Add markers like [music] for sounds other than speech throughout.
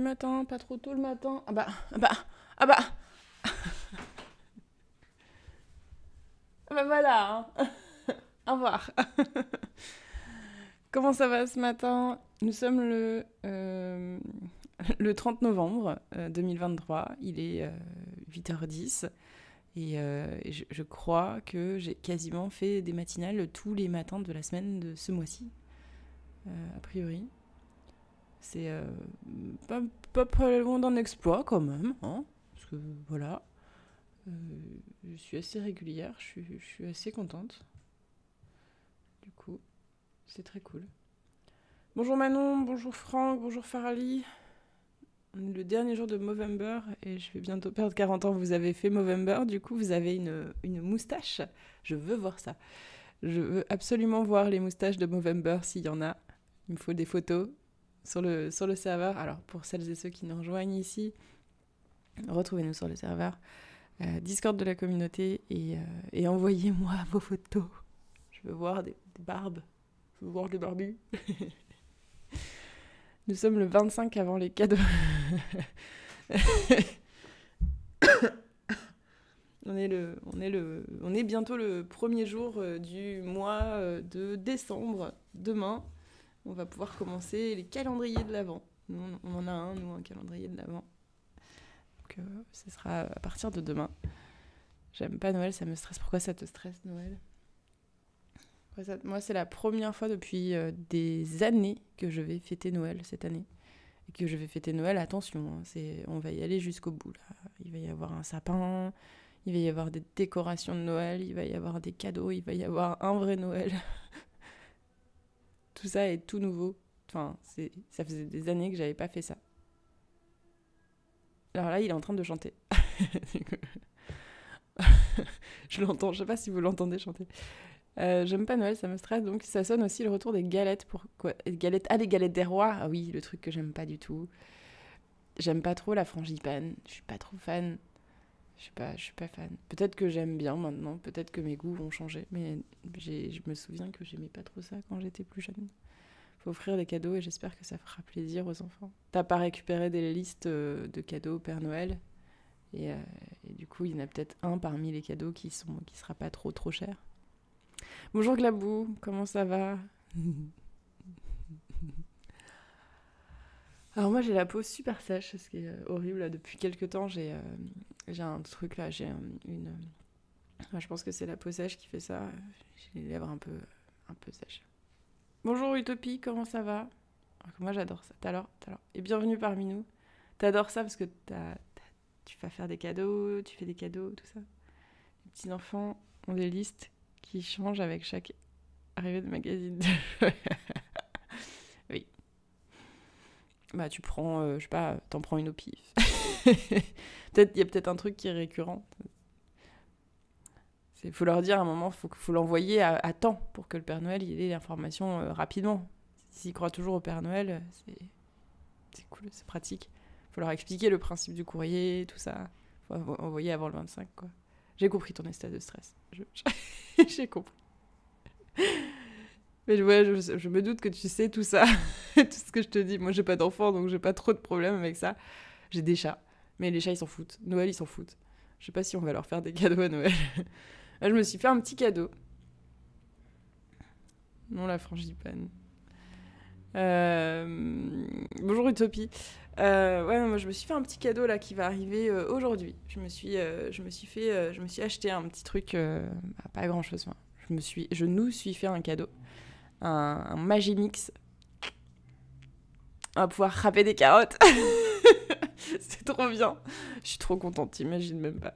Matin, pas trop tôt le matin. Ah bah, ah bah, ah bah. [laughs] ah bah voilà. hein. [laughs] Au revoir. [laughs] Comment ça va ce matin? Nous sommes le, euh, le 30 novembre euh, 2023. Il est euh, 8h10. Et, euh, je, crois que j'ai quasiment fait des matinales tous les matins de la semaine de ce mois-ci. Euh, a priori. C'est euh, pas, pas loin d'un exploit quand même. Hein parce que voilà. Euh, je suis assez régulière. Je suis, je suis assez contente. Du coup, c'est très cool. Bonjour Manon, bonjour Franck, bonjour Farali. On est le dernier jour de Movember et je vais bientôt perdre 40 ans. Vous avez fait Movember, du coup vous avez une, une moustache. Je veux voir ça. Je veux absolument voir les moustaches de Movember s'il y en a. Il me faut des photos sur le, sur le serveur. Alors pour celles et ceux qui nous rejoignent ici, retrouvez-nous sur le serveur euh, Discord de la communauté et, euh, et envoyez-moi [laughs] vos photos. Je veux voir des, des barbes. Je veux voir des barbus. [laughs] Nous sommes le 25 avant les cadeaux. [laughs] on, est le, on, est le, on est bientôt le premier jour euh, du mois de décembre. Demain, on va pouvoir commencer les calendriers de l'Avent. On en a un, nous, un calendrier de l'Avent. Donc, euh, ce sera à partir de demain. J'aime pas Noël, ça me stresse. Pourquoi ça te stresse, Noël? Moi, c'est la première fois depuis euh, des années que je vais fêter Noël cette année. Et que je vais fêter Noël, attention, hein, on va y aller jusqu'au bout. Il va y avoir un sapin, il va y avoir des décorations de Noël, il va y avoir des cadeaux, il va y avoir un vrai Noël. [laughs] tout ça est tout nouveau. Enfin, ça faisait des années que j'avais pas fait ça. Alors là, il est en train de chanter. [laughs] [laughs] je l'entends, je sais pas si vous l'entendez chanter. Euh, J'aime pas Noël, ça me stresse, donc ça sonne aussi le retour des galettes. Pourquoi galettes... Ah, les galettes des rois Ah oui, le truc que j'aime pas du tout. J'aime pas trop la frangipane, je suis pas trop fan. Je suis pas, je suis pas fan. Peut-être que j'aime bien maintenant, peut-être que mes goûts vont changer, mais je me souviens que j'aimais pas trop ça quand j'étais plus jeune. Faut offrir des cadeaux et j'espère que ça fera plaisir aux enfants. T'as pas récupéré des listes euh, de cadeaux au Père Noël? Et, euh, et du coup, il y en a peut-être un parmi les cadeaux qui sont qui sera pas trop trop cher. Bonjour Glabou, comment ça va? [laughs] Alors moi j'ai la peau super sèche, ce qui est euh, horrible. Depuis quelques temps j'ai euh, j'ai un truc là, j'ai euh, une... je pense que c'est la peau sèche qui fait ça. J'ai les lèvres un peu, un peu sèches. Bonjour Utopie, comment ça va? Moi j'adore ça. T'as. Et bienvenue parmi nous. T'adores ça parce que tu vas faire des cadeaux, tu fais des cadeaux, tout ça. Les petits enfants ont des listes qui changent avec chaque arrivée de magazine. [laughs] Bah tu prends, euh, je sais pas, t'en prends une au pif. [laughs] peut-être il y a peut-être un truc qui est récurrent. Il faut leur dire à un moment, il faut, faut l'envoyer à, temps pour que le Père Noël il ait l'information euh, rapidement. S'ils croient toujours au Père Noël, c'est cool, c'est pratique. faut leur expliquer le principe du courrier, tout ça. faut envo- envoyer avant le 25, quoi. J'ai compris ton état de stress. [laughs] J'ai compris. Mais je, me doute que tu sais tout ça, [laughs] tout ce que je te dis. Moi, j'ai pas d'enfant, donc j'ai pas trop de problèmes avec ça. J'ai des chats, mais les chats, ils s'en foutent. Noël, ils s'en foutent. Je sais pas si on va leur faire des cadeaux à Noël. [laughs] Là, je me suis fait un petit cadeau. Non, la frangipane. Euh, Bonjour Utopie. Euh, ouais, moi je me suis fait un petit cadeau là qui va arriver euh, aujourd'hui. Je me suis, euh, je me suis fait, je me suis acheté un petit truc, bah, pas grand chose. Je me suis, je nous suis fait un cadeau, un, un Magimix. On va pouvoir râper des carottes. [laughs] C'est trop bien. Je suis trop contente, t'imagines même pas.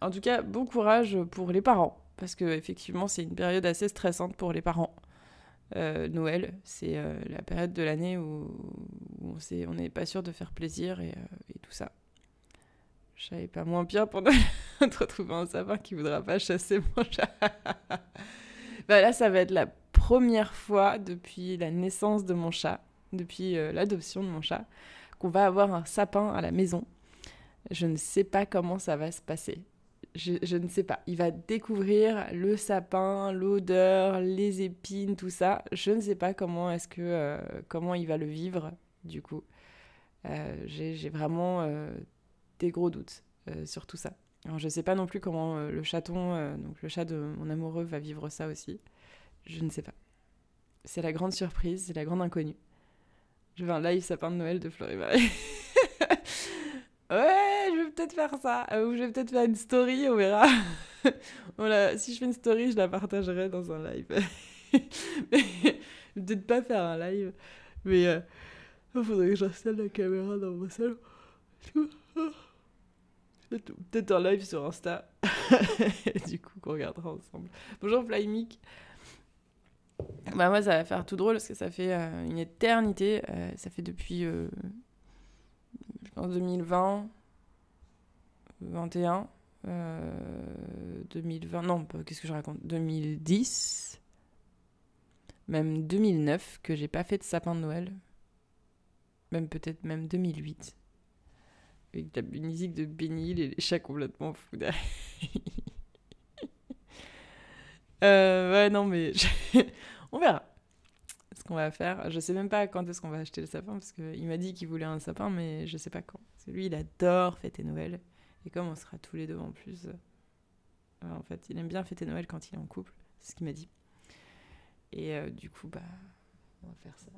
En tout cas, bon courage pour les parents, parce que effectivement, c'est une période assez stressante pour les parents. Euh, Noël, c'est euh, la période de l'année où, on n'est pas sûr de faire plaisir et, euh, et tout ça. Je savais pas moins pire pour de [laughs] retrouver un sapin qui voudra pas chasser mon chat. [laughs] bah là, ça va être la première fois depuis la naissance de mon chat, depuis euh, l'adoption de mon chat, qu'on va avoir un sapin à la maison. Je ne sais pas comment ça va se passer. je, ne sais pas. Il va découvrir le sapin, l'odeur, les épines, tout ça. Je ne sais pas comment est-ce que euh, comment il va le vivre du coup. Euh, j'ai vraiment des gros doutes sur tout ça. Alors, je ne sais pas non plus comment le chaton, donc le chat de mon amoureux, va vivre ça aussi. Je ne sais pas. C'est la grande surprise, c'est la grande inconnue. Je veux un live sapin de Noël de Fleury-Marie. [laughs] Ouais, je vais peut-être faire ça. Euh, ou je vais peut-être faire une story, on verra. [laughs] voilà, si je fais une story, je la partagerai dans un live. [laughs] mais, peut-être pas faire un live. Mais il euh, faudrait que j'installe la caméra dans mon salon. Peut-être un live sur Insta. [laughs] du coup, qu'on regardera ensemble. Bonjour Flymic. Bah moi, ça va faire tout drôle parce que ça fait euh, une éternité. ça fait depuis en 2020, 21, 2020, non, qu'est-ce que je raconte? 2010, même 2009 que j'ai pas fait de sapin de Noël, même peut-être même 2008, avec la musique de Benny et les chats complètement fous [laughs] euh, ouais, non, mais [laughs] on verra qu'on va faire. Je sais même pas quand est-ce qu'on va acheter le sapin parce qu'il m'a dit qu'il voulait un sapin, mais je sais pas quand. lui, il adore fêter Noël. Et comme on sera tous les deux en plus, euh, en fait, il aime bien fêter Noël quand il est en couple. C'est ce qu'il m'a dit. Et euh, du coup, bah, on va faire ça.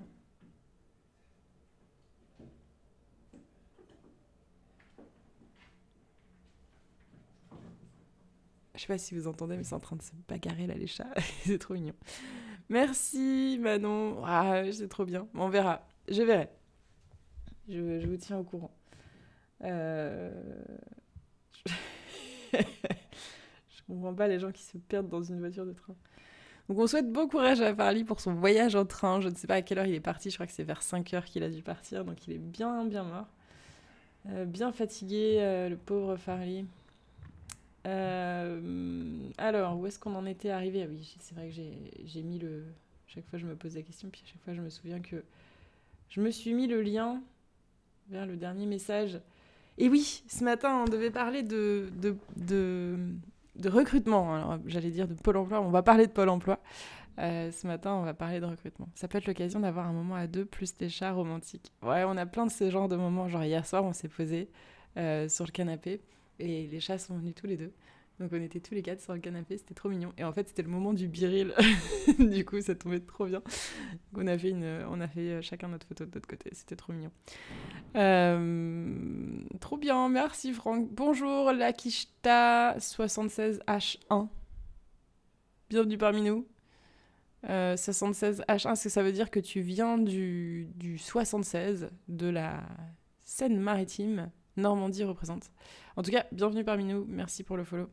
Je sais pas si vous entendez, mais c'est en train de se bagarrer là, les chats. [laughs] c'est trop mignon. Merci Manon. Ah, c'est trop bien. On verra. Je verrai. Je, vous tiens au courant. Euh... [laughs] je comprends pas les gens qui se perdent dans une voiture de train. Donc on souhaite bon courage à Farley pour son voyage en train. Je ne sais pas à quelle heure il est parti. Je crois que c'est vers 5 heures qu'il a dû partir. Donc il est bien, bien mort. Euh, bien fatigué, euh, le pauvre Farley. Euh, alors, où est-ce qu'on en était arrivé? Ah Oui, c'est vrai que j'ai mis le. Chaque fois, je me pose la question, puis à chaque fois, je me souviens que je me suis mis le lien vers le dernier message. Et oui, ce matin, on devait parler de, recrutement. Alors, j'allais dire de Pôle emploi. On va parler de Pôle emploi. Euh, ce matin, on va parler de recrutement. Ça peut être l'occasion d'avoir un moment à deux plus des chats romantiques. Ouais, on a plein de ces genres de moments. Genre, hier soir, on s'est posé euh, sur le canapé et les chats sont venus tous les deux. Donc on était tous les quatre sur le canapé, c'était trop mignon. Et en fait, c'était le moment du biril. [laughs] du coup, ça tombait trop bien. On a fait, une, on a fait chacun notre photo de l'autre côté, c'était trop mignon. Euh, trop bien, merci Franck. Bonjour Lakishta 76H1. Bienvenue parmi nous. 76H1, euh, que ça veut dire que tu viens du, du 76 de la Seine-Maritime? Normandie représente. En tout cas, bienvenue parmi nous. Merci pour le follow.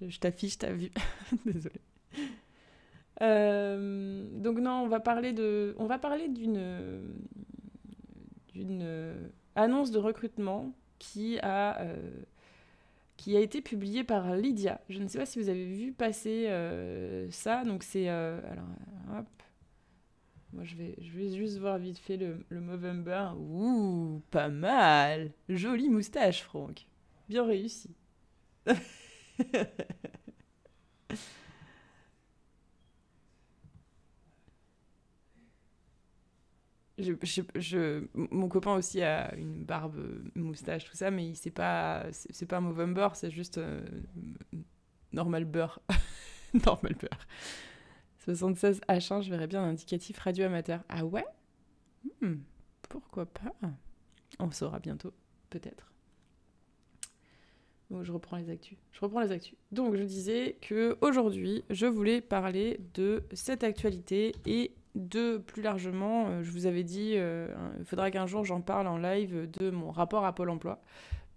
Je, t'affiche, t'as vu. [laughs] Désolée. Euh, donc non, on va parler d'une, d'une annonce de recrutement qui a, euh, qui a été publiée par Lydia. Je ne sais pas si vous avez vu passer euh, ça. Donc c'est, moi, je vais, je vais juste voir vite fait le, le Movember. Ouh, pas mal. Jolie moustache, Franck. Bien réussi. [laughs] Je, je, mon copain aussi a une barbe, moustache, tout ça, mais c'est pas, c'est pas Movember, c'est juste euh, normal beurre. [laughs] normal beurre. 76 H1, je verrais bien un indicatif radio amateur. Ah ouais? Hmm, Pourquoi pas? On saura bientôt, peut-être. Je reprends les actus. Je reprends les actus. Donc, je disais que aujourd'hui, je voulais parler de cette actualité et de plus largement, euh, je vous avais dit, euh, il faudra qu'un jour j'en parle en live de mon rapport à Pôle Emploi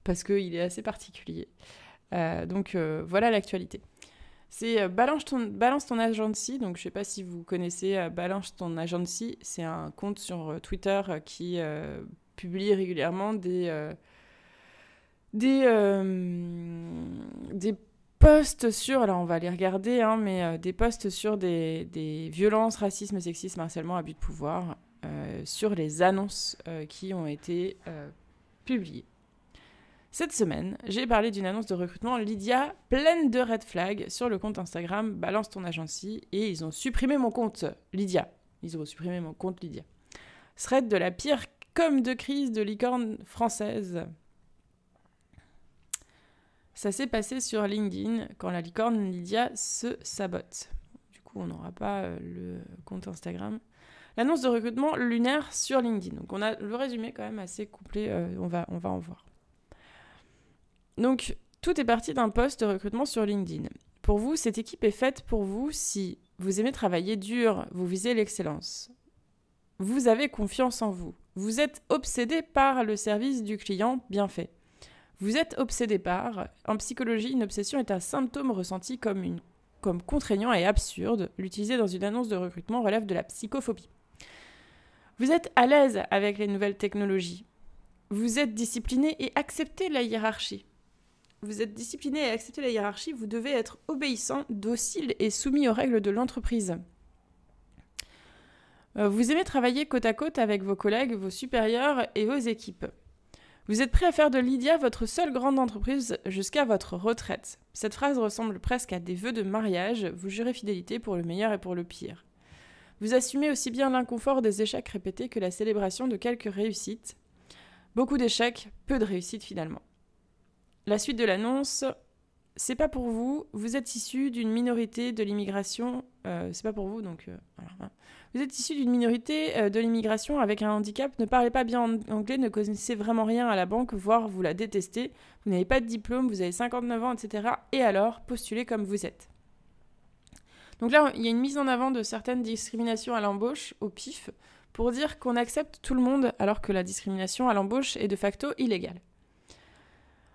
parce qu'il est assez particulier. Euh, donc voilà l'actualité. C'est euh, Balance ton, Balance ton agency. Donc, je ne sais pas si vous connaissez euh, Balance ton agency. C'est un compte sur euh, Twitter qui publie régulièrement des, des, des posts sur, alors on va les regarder, hein, mais des posts sur des, des, violences, racisme, sexisme, harcèlement, abus de pouvoir, sur les annonces qui ont été publiées. Cette semaine, j'ai parlé d'une annonce de recrutement Lydia pleine de red flags sur le compte Instagram Balance ton agency et ils ont supprimé mon compte Lydia. Ils ont supprimé mon compte Lydia. Thread de la pire comme de crise de licorne française. Ça s'est passé sur LinkedIn quand la licorne Lydia se sabote. Du coup, on n'aura pas euh, le compte Instagram. L'annonce de recrutement lunaire sur LinkedIn. Donc on a le résumé quand même assez complet, euh, on va en voir. Donc, tout est parti d'un poste de recrutement sur LinkedIn. Pour vous, cette équipe est faite pour vous si vous aimez travailler dur, vous visez l'excellence. Vous avez confiance en vous. Vous êtes obsédé par le service du client bien fait. Vous êtes obsédé par. En psychologie, une obsession est un symptôme ressenti comme, une, comme contraignant et absurde. L'utiliser dans une annonce de recrutement relève de la psychophobie. Vous êtes à l'aise avec les nouvelles technologies. Vous êtes discipliné et acceptez la hiérarchie vous êtes discipliné et acceptez la hiérarchie, vous devez être obéissant, docile et soumis aux règles de l'entreprise. Euh, vous aimez travailler côte à côte avec vos collègues, vos supérieurs et vos équipes. Vous êtes prêt à faire de Lydia votre seule grande entreprise jusqu'à votre retraite. Cette phrase ressemble presque à des vœux de mariage, vous jurez fidélité pour le meilleur et pour le pire. Vous assumez aussi bien l'inconfort des échecs répétés que la célébration de quelques réussites. Beaucoup d'échecs, peu de réussites finalement. La suite de l'annonce, c'est pas pour vous. Vous êtes issu d'une minorité de l'immigration. Euh, c'est pas pour vous, donc euh, hein. Vous êtes issu d'une minorité euh, de l'immigration avec un handicap. Ne parlez pas bien anglais, ne connaissez vraiment rien à la banque, voire vous la détestez. Vous n'avez pas de diplôme, vous avez 59 ans, etc. Et alors, postulez comme vous êtes. Donc là, il y a une mise en avant de certaines discriminations à l'embauche, au pif, pour dire qu'on accepte tout le monde alors que la discrimination à l'embauche est de facto illégale.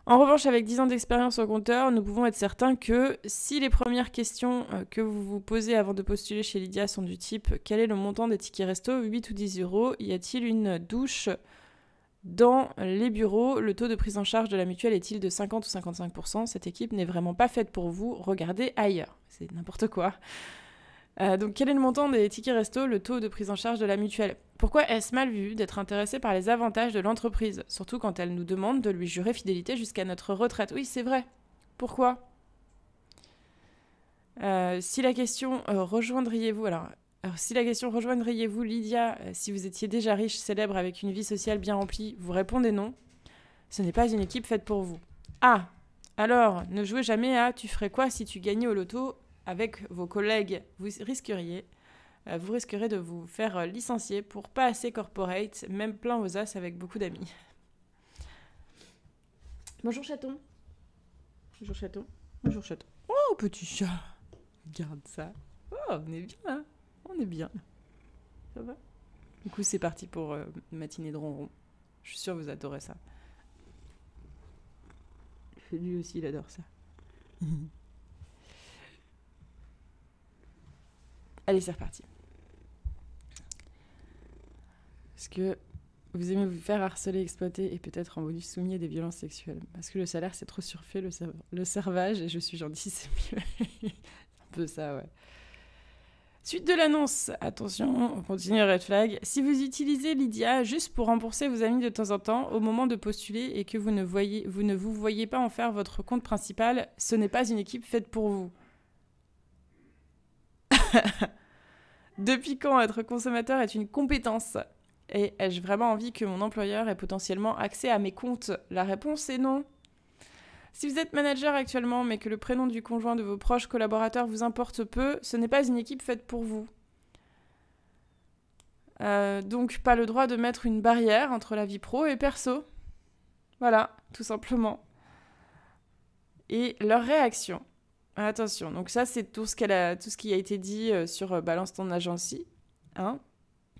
En revanche, avec 10 ans d'expérience au compteur, nous pouvons être certains que si les premières questions euh, que vous vous posez avant de postuler chez Lydia sont du type quel est le montant des tickets resto 8 ou 10 euros Y a-t-il une douche dans les bureaux? Le taux de prise en charge de la mutuelle est-il de 50 ou 55% Cette équipe n'est vraiment pas faite pour vous. Regardez ailleurs. C'est n'importe quoi. Euh, donc, quel est le montant des tickets resto, le taux de prise en charge de la mutuelle? Pourquoi est-ce mal vu d'être intéressé par les avantages de l'entreprise, surtout quand elle nous demande de lui jurer fidélité jusqu'à notre retraite? Oui, c'est vrai. Pourquoi? Euh, Si la question euh, rejoindriez-vous alors, si la question rejoindriez-vous Lydia si vous étiez déjà riche, célèbre, avec une vie sociale bien remplie Vous répondez non. Ce n'est pas une équipe faite pour vous. Ah alors, ne jouez jamais à tu ferais quoi si tu gagnais au loto? Avec vos collègues, vous risqueriez, euh, vous risquerez de vous faire euh, licencier pour pas assez corporate, même plein aux as avec beaucoup d'amis. Bonjour chaton. Bonjour chaton. Bonjour chaton. Oh petit chat. Regarde ça. Oh, on est bien là. On est bien. Ça va? Du coup, c'est parti pour euh, matinée de ronron. Je suis sûre que vous adorez ça. Lui aussi, il adore ça. [laughs] Allez, c'est reparti. Est-ce que vous aimez vous faire harceler, exploiter et peut-être en bonus soumis à des violences sexuelles? Parce que le salaire, c'est trop surfait, le, le servage, et je suis gentille, [laughs] c'est mieux. un peu ça, ouais. Suite de l'annonce, attention, on continue red flag. Si vous utilisez Lydia juste pour rembourser vos amis de temps en temps au moment de postuler et que vous ne, voyez, vous ne vous voyez pas en faire votre compte principal, ce n'est pas une équipe faite pour vous. [laughs] Depuis quand être consommateur est une compétence? Et ai-je vraiment envie que mon employeur ait potentiellement accès à mes comptes? La réponse est non. Si vous êtes manager actuellement mais que le prénom du conjoint de vos proches collaborateurs vous importe peu, ce n'est pas une équipe faite pour vous. Euh, donc pas le droit de mettre une barrière entre la vie pro et perso. Voilà, tout simplement. Et leur réaction? Attention, donc ça c'est tout ce qu'elle a, tout ce qui a été dit euh, sur euh, Balance ton agency, hein,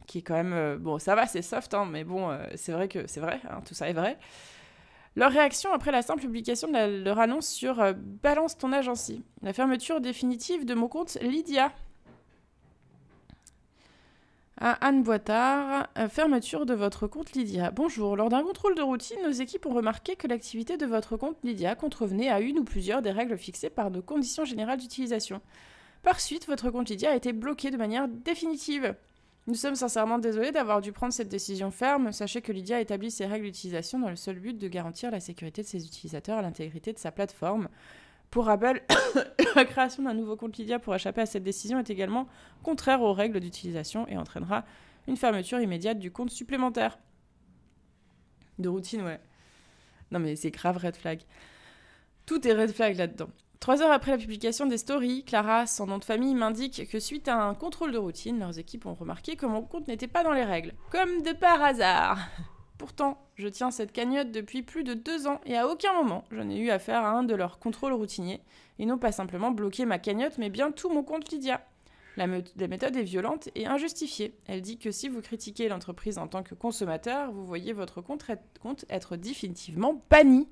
qui est quand même euh, bon, ça va, c'est soft, hein, mais bon, c'est vrai que c'est vrai, hein, tout ça est vrai. Leur réaction après la simple publication de leur annonce sur Balance ton agency, la fermeture définitive de mon compte Lydia. À Anne Boitard, euh, fermeture de votre compte Lydia. Bonjour, lors d'un contrôle de routine, nos équipes ont remarqué que l'activité de votre compte Lydia contrevenait à une ou plusieurs des règles fixées par nos conditions générales d'utilisation. Par suite, votre compte Lydia a été bloqué de manière définitive. Nous sommes sincèrement désolés d'avoir dû prendre cette décision ferme. Sachez que Lydia a établi ses règles d'utilisation dans le seul but de garantir la sécurité de ses utilisateurs et l'intégrité de sa plateforme. Pour rappel, [coughs] la création d'un nouveau compte Lydia pour échapper à cette décision est également contraire aux règles d'utilisation et entraînera une fermeture immédiate du compte supplémentaire. De routine, ouais. Non mais c'est grave red flag. Tout est red flag là-dedans. Trois heures après la publication des stories, Clara, son nom de famille, m'indique que suite à un contrôle de routine, leurs équipes ont remarqué que mon compte n'était pas dans les règles. Comme de par hasard Pourtant, je tiens cette cagnotte depuis plus de deux ans et à aucun moment je n'ai eu affaire à un de leurs contrôles routiniers. Ils n'ont pas simplement bloqué ma cagnotte, mais bien tout mon compte Lydia. La, méthode est violente et injustifiée. Elle dit que si vous critiquez l'entreprise en tant que consommateur, vous voyez votre compte être définitivement banni.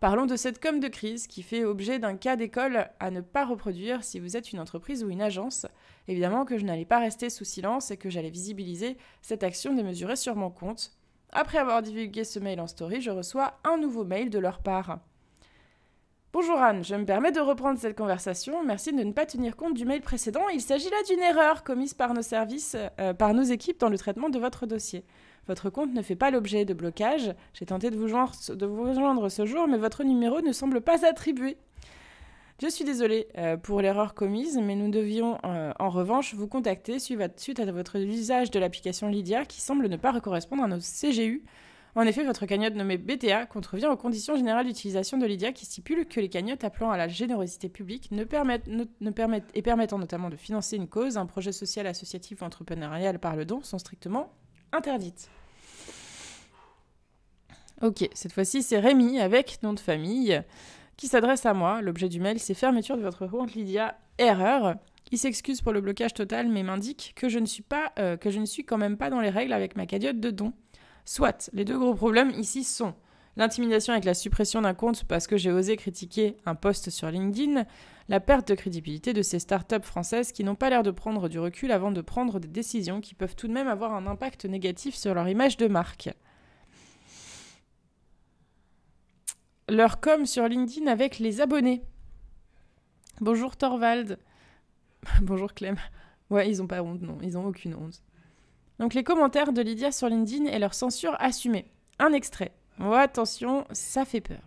Parlons de cette com de crise qui fait objet d'un cas d'école à ne pas reproduire si vous êtes une entreprise ou une agence. Évidemment que je n'allais pas rester sous silence et que j'allais visibiliser cette action démesurée sur mon compte. Après avoir divulgué ce mail en story, je reçois un nouveau mail de leur part. Bonjour Anne, je me permets de reprendre cette conversation. Merci de ne pas tenir compte du mail précédent. Il s'agit là d'une erreur commise par nos services, euh, par nos équipes dans le traitement de votre dossier. Votre compte ne fait pas l'objet de blocage. J'ai tenté de vous, joindre, de vous rejoindre ce jour, mais votre numéro ne semble pas attribué. Je suis désolée euh, pour l'erreur commise, mais nous devions euh, en revanche vous contacter suite à votre usage de l'application Lydia qui semble ne pas correspondre à nos CGU. En effet, votre cagnotte nommée BTA contrevient aux conditions générales d'utilisation de Lydia qui stipulent que les cagnottes appelant à la générosité publique ne permettent, ne permettent, et permettant notamment de financer une cause, un projet social, associatif ou entrepreneurial par le don sont strictement interdite. Ok, cette fois-ci, c'est Rémi avec nom de famille qui s'adresse à moi. L'objet du mail, c'est fermeture de votre compte Lydia, erreur. Il s'excuse pour le blocage total, mais m'indique que je ne suis pas, euh, que je ne suis quand même pas dans les règles avec ma cagnotte de don. Soit, les deux gros problèmes ici sont l'intimidation avec la suppression d'un compte parce que j'ai osé critiquer un post sur LinkedIn, la perte de crédibilité de ces startups françaises qui n'ont pas l'air de prendre du recul avant de prendre des décisions qui peuvent tout de même avoir un impact négatif sur leur image de marque. Leur com sur LinkedIn avec les abonnés. Bonjour Thorvald. [laughs] Bonjour Clem. Ouais, ils ont pas honte, non, ils ont aucune honte. Donc les commentaires de Lydia sur LinkedIn et leur censure assumée. Un extrait. Oh, attention, ça fait peur.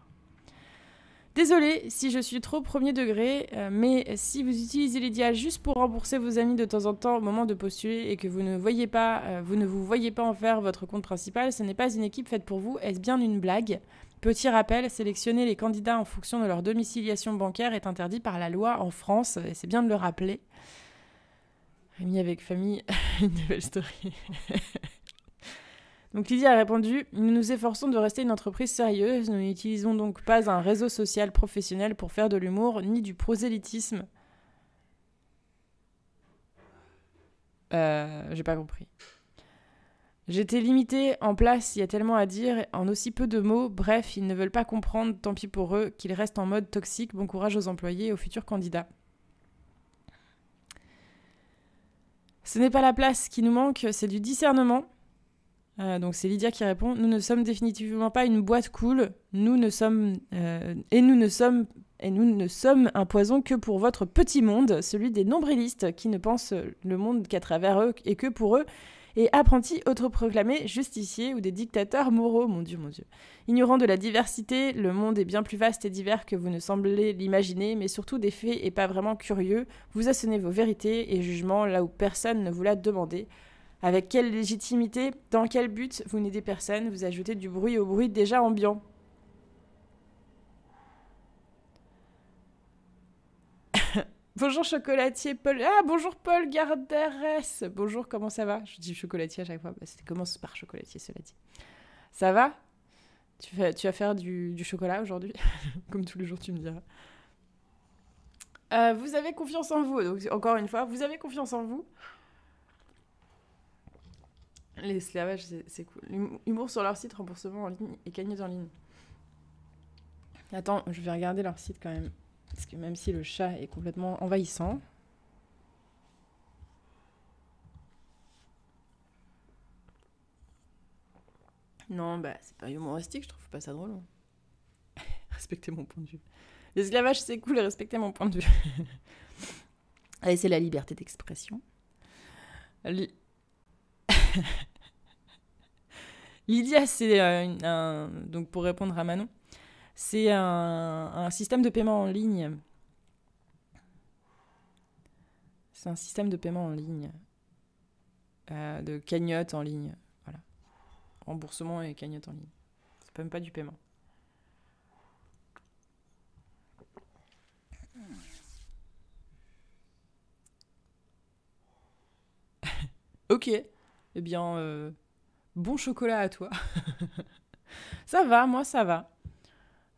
Désolée si je suis trop premier degré, euh, mais si vous utilisez Lydia juste pour rembourser vos amis de temps en temps au moment de postuler et que vous ne voyez pas, euh, vous ne vous voyez pas en faire votre compte principal, ce n'est pas une équipe faite pour vous. Est-ce bien une blague? Petit rappel, sélectionner les candidats en fonction de leur domiciliation bancaire est interdit par la loi en France, et c'est bien de le rappeler. Rémi avec famille, [laughs] une nouvelle story. [laughs] Donc Lydia a répondu Nous nous efforçons de rester une entreprise sérieuse, nous n'utilisons donc pas un réseau social professionnel pour faire de l'humour ni du prosélytisme. Euh, j'ai pas compris. J'étais limitée en place, il y a tellement à dire, en aussi peu de mots. Bref, ils ne veulent pas comprendre, tant pis pour eux, qu'ils restent en mode toxique. Bon courage aux employés et aux futurs candidats. Ce n'est pas la place qui nous manque, c'est du discernement. Euh, donc c'est Lydia qui répond Nous ne sommes définitivement pas une boîte cool. Nous ne sommes euh, et nous ne sommes et nous ne sommes un poison que pour votre petit monde, celui des nombrilistes qui ne pensent le monde qu'à travers eux et que pour eux, et apprentis autoproclamés justiciers ou des dictateurs moraux, mon Dieu, mon Dieu. Ignorant de la diversité, le monde est bien plus vaste et divers que vous ne semblez l'imaginer, mais surtout des faits et pas vraiment curieux, vous assonnez vos vérités et jugements là où personne ne vous l'a demandé. Avec quelle légitimité Dans quel but Vous n'aidez personne, vous ajoutez du bruit au bruit déjà ambiant. Bonjour chocolatier Paul. Ah bonjour Paul Garderes. Bonjour, comment ça va? Je dis chocolatier à chaque fois. Bah, commence par chocolatier, cela dit. Ça va? Tu, vas faire du, chocolat aujourd'hui? [laughs] Comme tous les jours, tu me diras. Euh, vous avez confiance en vous. Donc, encore une fois, vous avez confiance en vous. L'esclavage, c'est cool. Humour sur leur site, remboursement en ligne et cagnotte en ligne. Attends, je vais regarder leur site quand même. Parce que même si le chat est complètement envahissant. Non, bah, c'est pas humoristique, je trouve pas ça drôle. Hein. [laughs] Respectez mon point de vue. L'esclavage, c'est cool, respectez mon point de vue. [laughs] Allez, c'est la liberté d'expression. [laughs] Lydia, c'est euh, un. Donc, pour répondre à Manon, c'est un, système de paiement en ligne. C'est un système de paiement en ligne. Euh, de cagnotte en ligne. Voilà. Remboursement et cagnotte en ligne. C'est même pas du paiement. [laughs] ok. Eh bien, euh, bon chocolat à toi. [laughs] ça va, moi ça va.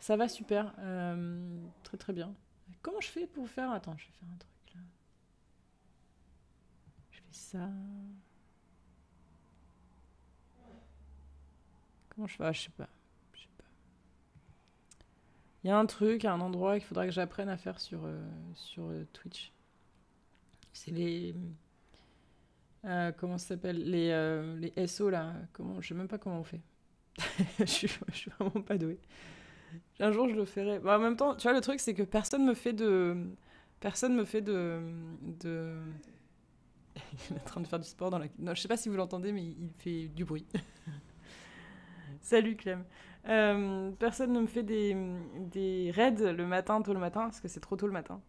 Ça va super. Euh, très très bien. Comment je fais pour faire? Attends, je vais faire un truc là. Je fais ça. Comment je fais? Ah, Je sais pas. Je sais pas. Il y a un truc, un endroit qu'il faudra que j'apprenne à faire sur, euh, sur Twitch. C'est les euh, comment ça s'appelle? Les, euh, les SO là. Comment, je sais même pas comment on fait. [laughs] je, suis, je suis vraiment pas douée. Un jour je le ferai. en même temps, tu vois, le truc c'est que personne me fait de. Personne me fait de. de... [laughs] il est en train de faire du sport dans la. Non, je sais pas si vous l'entendez, mais il fait du bruit. [laughs] Salut Clem. Euh, personne ne me fait des, des raids le matin, tôt le matin, parce que c'est trop tôt le matin.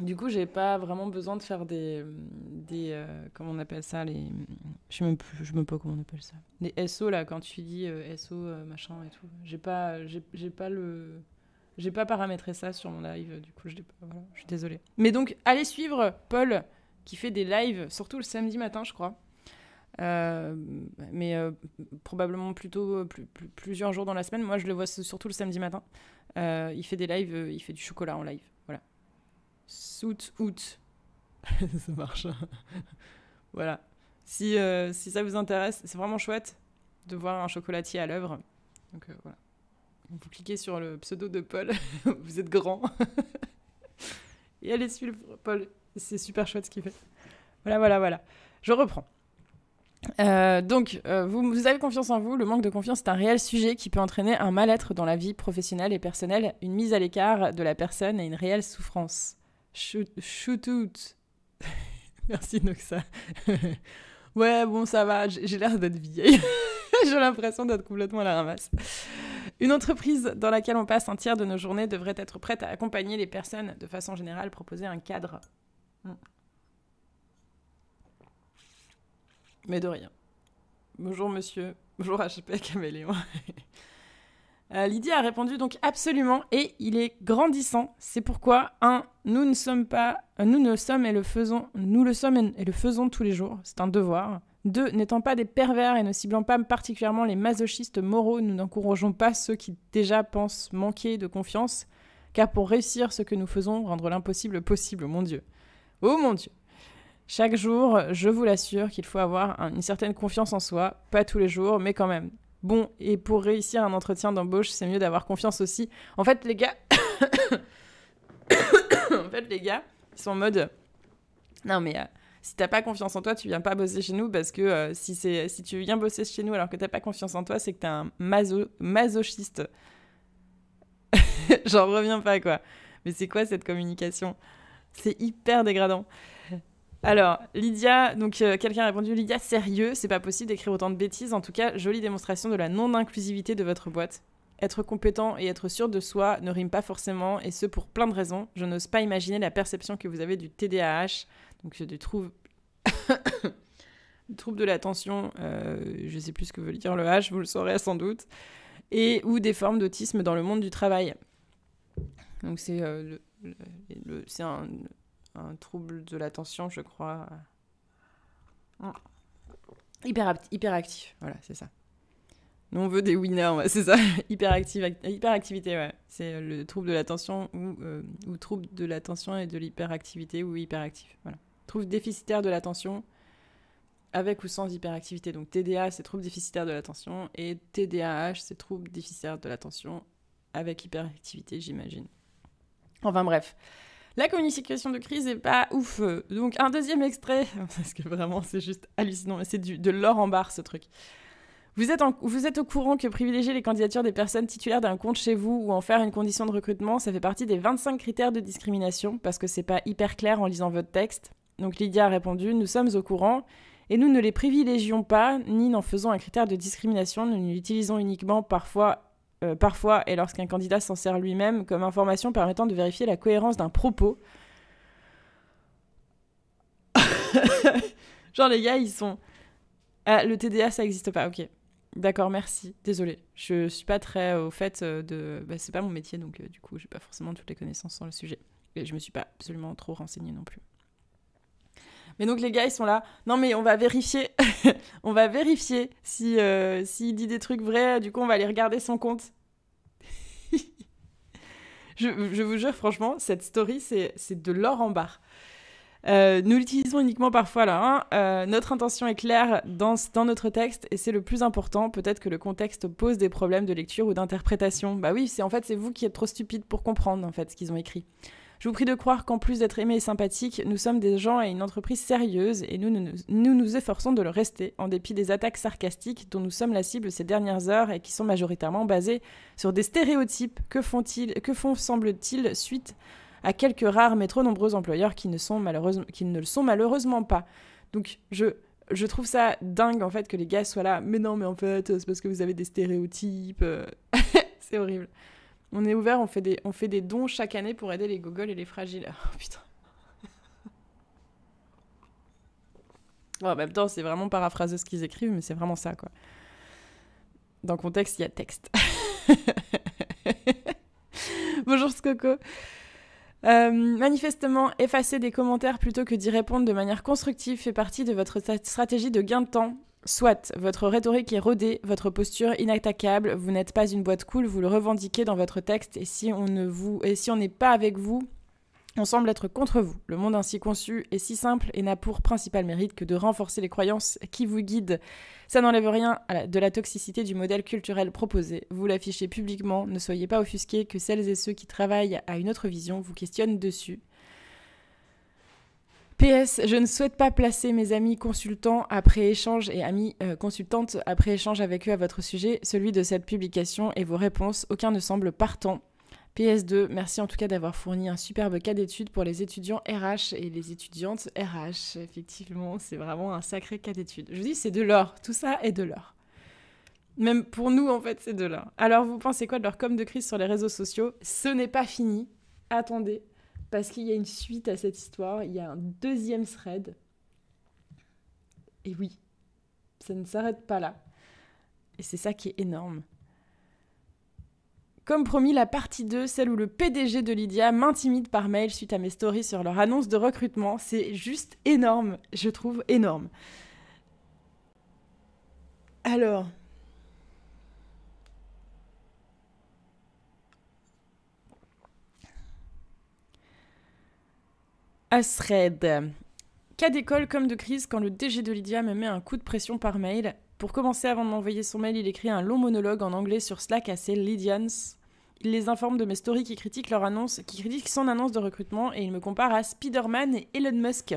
Du coup, j'ai pas vraiment besoin de faire des. des euh, comment on appelle ça Je sais même plus, je sais même pas comment on appelle ça. Les SO, là, quand tu dis euh, SO, euh, machin et tout. J'ai pas, j'ai, pas le. J'ai pas paramétré ça sur mon live, du coup, je, voilà, je suis désolée. Mais donc, allez suivre Paul, qui fait des lives, surtout le samedi matin, je crois. mais probablement plutôt plusieurs jours dans la semaine. Moi, je le vois surtout le samedi matin. il fait des lives, il fait du chocolat en live. Sout, août. [laughs] ça marche. [laughs] voilà. Si, euh, si ça vous intéresse, c'est vraiment chouette de voir un chocolatier à l'œuvre. Donc euh, voilà. Vous cliquez sur le pseudo de Paul, [laughs] vous êtes grand. Et allez suivre Paul, c'est super chouette ce qu'il fait. Voilà, voilà, voilà. Je reprends. Euh, donc, vous, vous, avez confiance en vous. Le manque de confiance est un réel sujet qui peut entraîner un mal-être dans la vie professionnelle et personnelle, une mise à l'écart de la personne et une réelle souffrance. Shoot, out. [laughs] Merci Noxa. [laughs] ouais, bon, ça va, j'ai l'air d'être vieille. [laughs] j'ai l'impression d'être complètement à la ramasse. Une entreprise dans laquelle on passe un tiers de nos journées devrait être prête à accompagner les personnes de façon générale, proposer un cadre. Hmm. Mais de rien. Bonjour monsieur. Bonjour HP Caméléon. Euh, Lydia a répondu donc absolument et il est grandissant. C'est pourquoi un, nous ne sommes pas, euh, nous ne sommes et le faisons, nous le sommes et le faisons tous les jours. C'est un devoir. Deux, n'étant pas des pervers et ne ciblant pas particulièrement les masochistes moraux, nous n'encourageons pas ceux qui déjà pensent manquer de confiance, car pour réussir ce que nous faisons, rendre l'impossible possible, mon Dieu. Oh mon Dieu. Chaque jour, je vous l'assure qu'il faut avoir une certaine confiance en soi, pas tous les jours, mais quand même. Bon, et pour réussir un entretien d'embauche, c'est mieux d'avoir confiance aussi. En fait, les gars. [coughs] en fait, les gars, ils sont en mode. Non, mais. Euh, si t'as pas confiance en toi, tu viens pas bosser chez nous parce que euh, si, si tu viens bosser chez nous alors que t'as pas confiance en toi, c'est que t'es un maso, masochiste. [laughs] J'en reviens pas, quoi. Mais c'est quoi cette communication? C'est hyper dégradant. Alors, Lydia, donc euh, quelqu'un a répondu Lydia, sérieux, c'est pas possible d'écrire autant de bêtises. En tout cas, jolie démonstration de la non-inclusivité de votre boîte. Être compétent et être sûr de soi ne rime pas forcément, et ce pour plein de raisons. Je n'ose pas imaginer la perception que vous avez du TDAH, donc du trouble, trouble de l'attention, euh, je sais plus ce que veut dire le H, vous le saurez sans doute, et ou des formes d'autisme dans le monde du travail. Donc c'est euh, le, un un trouble de l'attention, je crois. Ah. Hyper, hyperactif, voilà, c'est ça. Nous, on veut des winners, c'est ça. [laughs] hyperactivité, ouais. C'est euh, le trouble de l'attention ou, euh, ou trouble de l'attention et de l'hyperactivité ou hyperactif. Voilà. Trouble déficitaire de l'attention avec ou sans hyperactivité. Donc TDA, c'est trouble déficitaire de l'attention et TDAH, c'est trouble déficitaire de l'attention avec hyperactivité, j'imagine. Enfin bref. La communication de crise est pas ouf. Donc un deuxième extrait, [laughs] parce que vraiment c'est juste hallucinant, c'est de l'or en barre ce truc. Vous êtes, vous êtes au courant que privilégier les candidatures des personnes titulaires d'un compte chez vous ou en faire une condition de recrutement, ça fait partie des 25 critères de discrimination parce que c'est pas hyper clair en lisant votre texte. Donc Lydia a répondu Nous sommes au courant et nous ne les privilégions pas, ni n'en faisons un critère de discrimination. Nous l'utilisons uniquement parfois, euh, parfois et lorsqu'un candidat s'en sert lui-même comme information permettant de vérifier la cohérence d'un propos. [laughs] Genre, les gars, ils sont. Ah, le TDA, ça n'existe pas, ok. D'accord, merci. Désolée. Je suis pas très au fait euh, de. Bah, c'est pas mon métier, donc euh, du coup, j'ai pas forcément toutes les connaissances sur le sujet. Et je me suis pas absolument trop renseignée non plus. Mais donc les gars, ils sont là. Non, mais on va vérifier. [laughs] on va vérifier si euh, s'il dit des trucs vrais. Du coup, on va aller regarder son compte. [laughs] je, je, vous jure, franchement, cette story, c'est de l'or en barre. Euh, nous l'utilisons uniquement parfois là. Hein. Euh, notre intention est claire dans, dans notre texte et c'est le plus important. Peut-être que le contexte pose des problèmes de lecture ou d'interprétation. Bah oui, c'est en fait c'est vous qui êtes trop stupide pour comprendre en fait ce qu'ils ont écrit. Je vous prie de croire qu'en plus d'être aimés et sympathiques, nous sommes des gens et une entreprise sérieuse et nous nous, efforçons de le rester en dépit des attaques sarcastiques dont nous sommes la cible ces dernières heures et qui sont majoritairement basées sur des stéréotypes. Que font-ils, que font semble-t-il suite à quelques rares mais trop nombreux employeurs qui ne, le sont malheureusement pas? Donc je, je trouve ça dingue en fait que les gars soient là, mais non mais en fait c'est parce que vous avez des stéréotypes, [laughs] c'est horrible. On est ouvert, on fait, des, dons chaque année pour aider les gogoles et les fragiles. [laughs] Oh putain. en même temps, c'est vraiment paraphraser ce qu'ils écrivent, mais c'est vraiment ça, quoi. Dans contexte, il y a texte. [laughs] Bonjour Skoko. Euh, manifestement, effacer des commentaires plutôt que d'y répondre de manière constructive fait partie de votre stratégie de gain de temps. Soit votre rhétorique est rodée, votre posture inattaquable, vous n'êtes pas une boîte cool, vous le revendiquez dans votre texte, et si on ne vous, et si on n'est pas avec vous, on semble être contre vous. Le monde ainsi conçu est si simple et n'a pour principal mérite que de renforcer les croyances qui vous guident. Ça n'enlève rien de la toxicité du modèle culturel proposé. Vous l'affichez publiquement, ne soyez pas offusqués que celles et ceux qui travaillent à une autre vision vous questionnent dessus. PS, je ne souhaite pas placer mes amis consultants après échange et amis euh, consultantes après échange avec eux à votre sujet, celui de cette publication et vos réponses. Aucun ne semble partant. PS2, merci en tout cas d'avoir fourni un superbe cas d'étude pour les étudiants RH et les étudiantes RH. Effectivement, c'est vraiment un sacré cas d'étude. Je vous dis, c'est de l'or. Tout ça est de l'or. Même pour nous, en fait, c'est de l'or. Alors, vous pensez quoi de leur com de crise sur les réseaux sociaux? Ce n'est pas fini. Attendez, parce qu'il y a une suite à cette histoire. Il y a un deuxième thread. Et oui, ça ne s'arrête pas là. Et c'est ça qui est énorme. Comme promis, la partie 2, celle où le PDG de Lydia m'intimide par mail suite à mes stories sur leur annonce de recrutement, c'est juste énorme, je trouve énorme. Alors... Asred. Cas d'école comme de crise quand le DG de Lydia me met un coup de pression par mail. Pour commencer, avant de m'envoyer son mail, il écrit un long monologue en anglais sur Slack à ses Lydians. Il les informe de mes stories qui critiquent leur annonce, qui critiquent son annonce de recrutement et il me compare à Spider-Man et Elon Musk.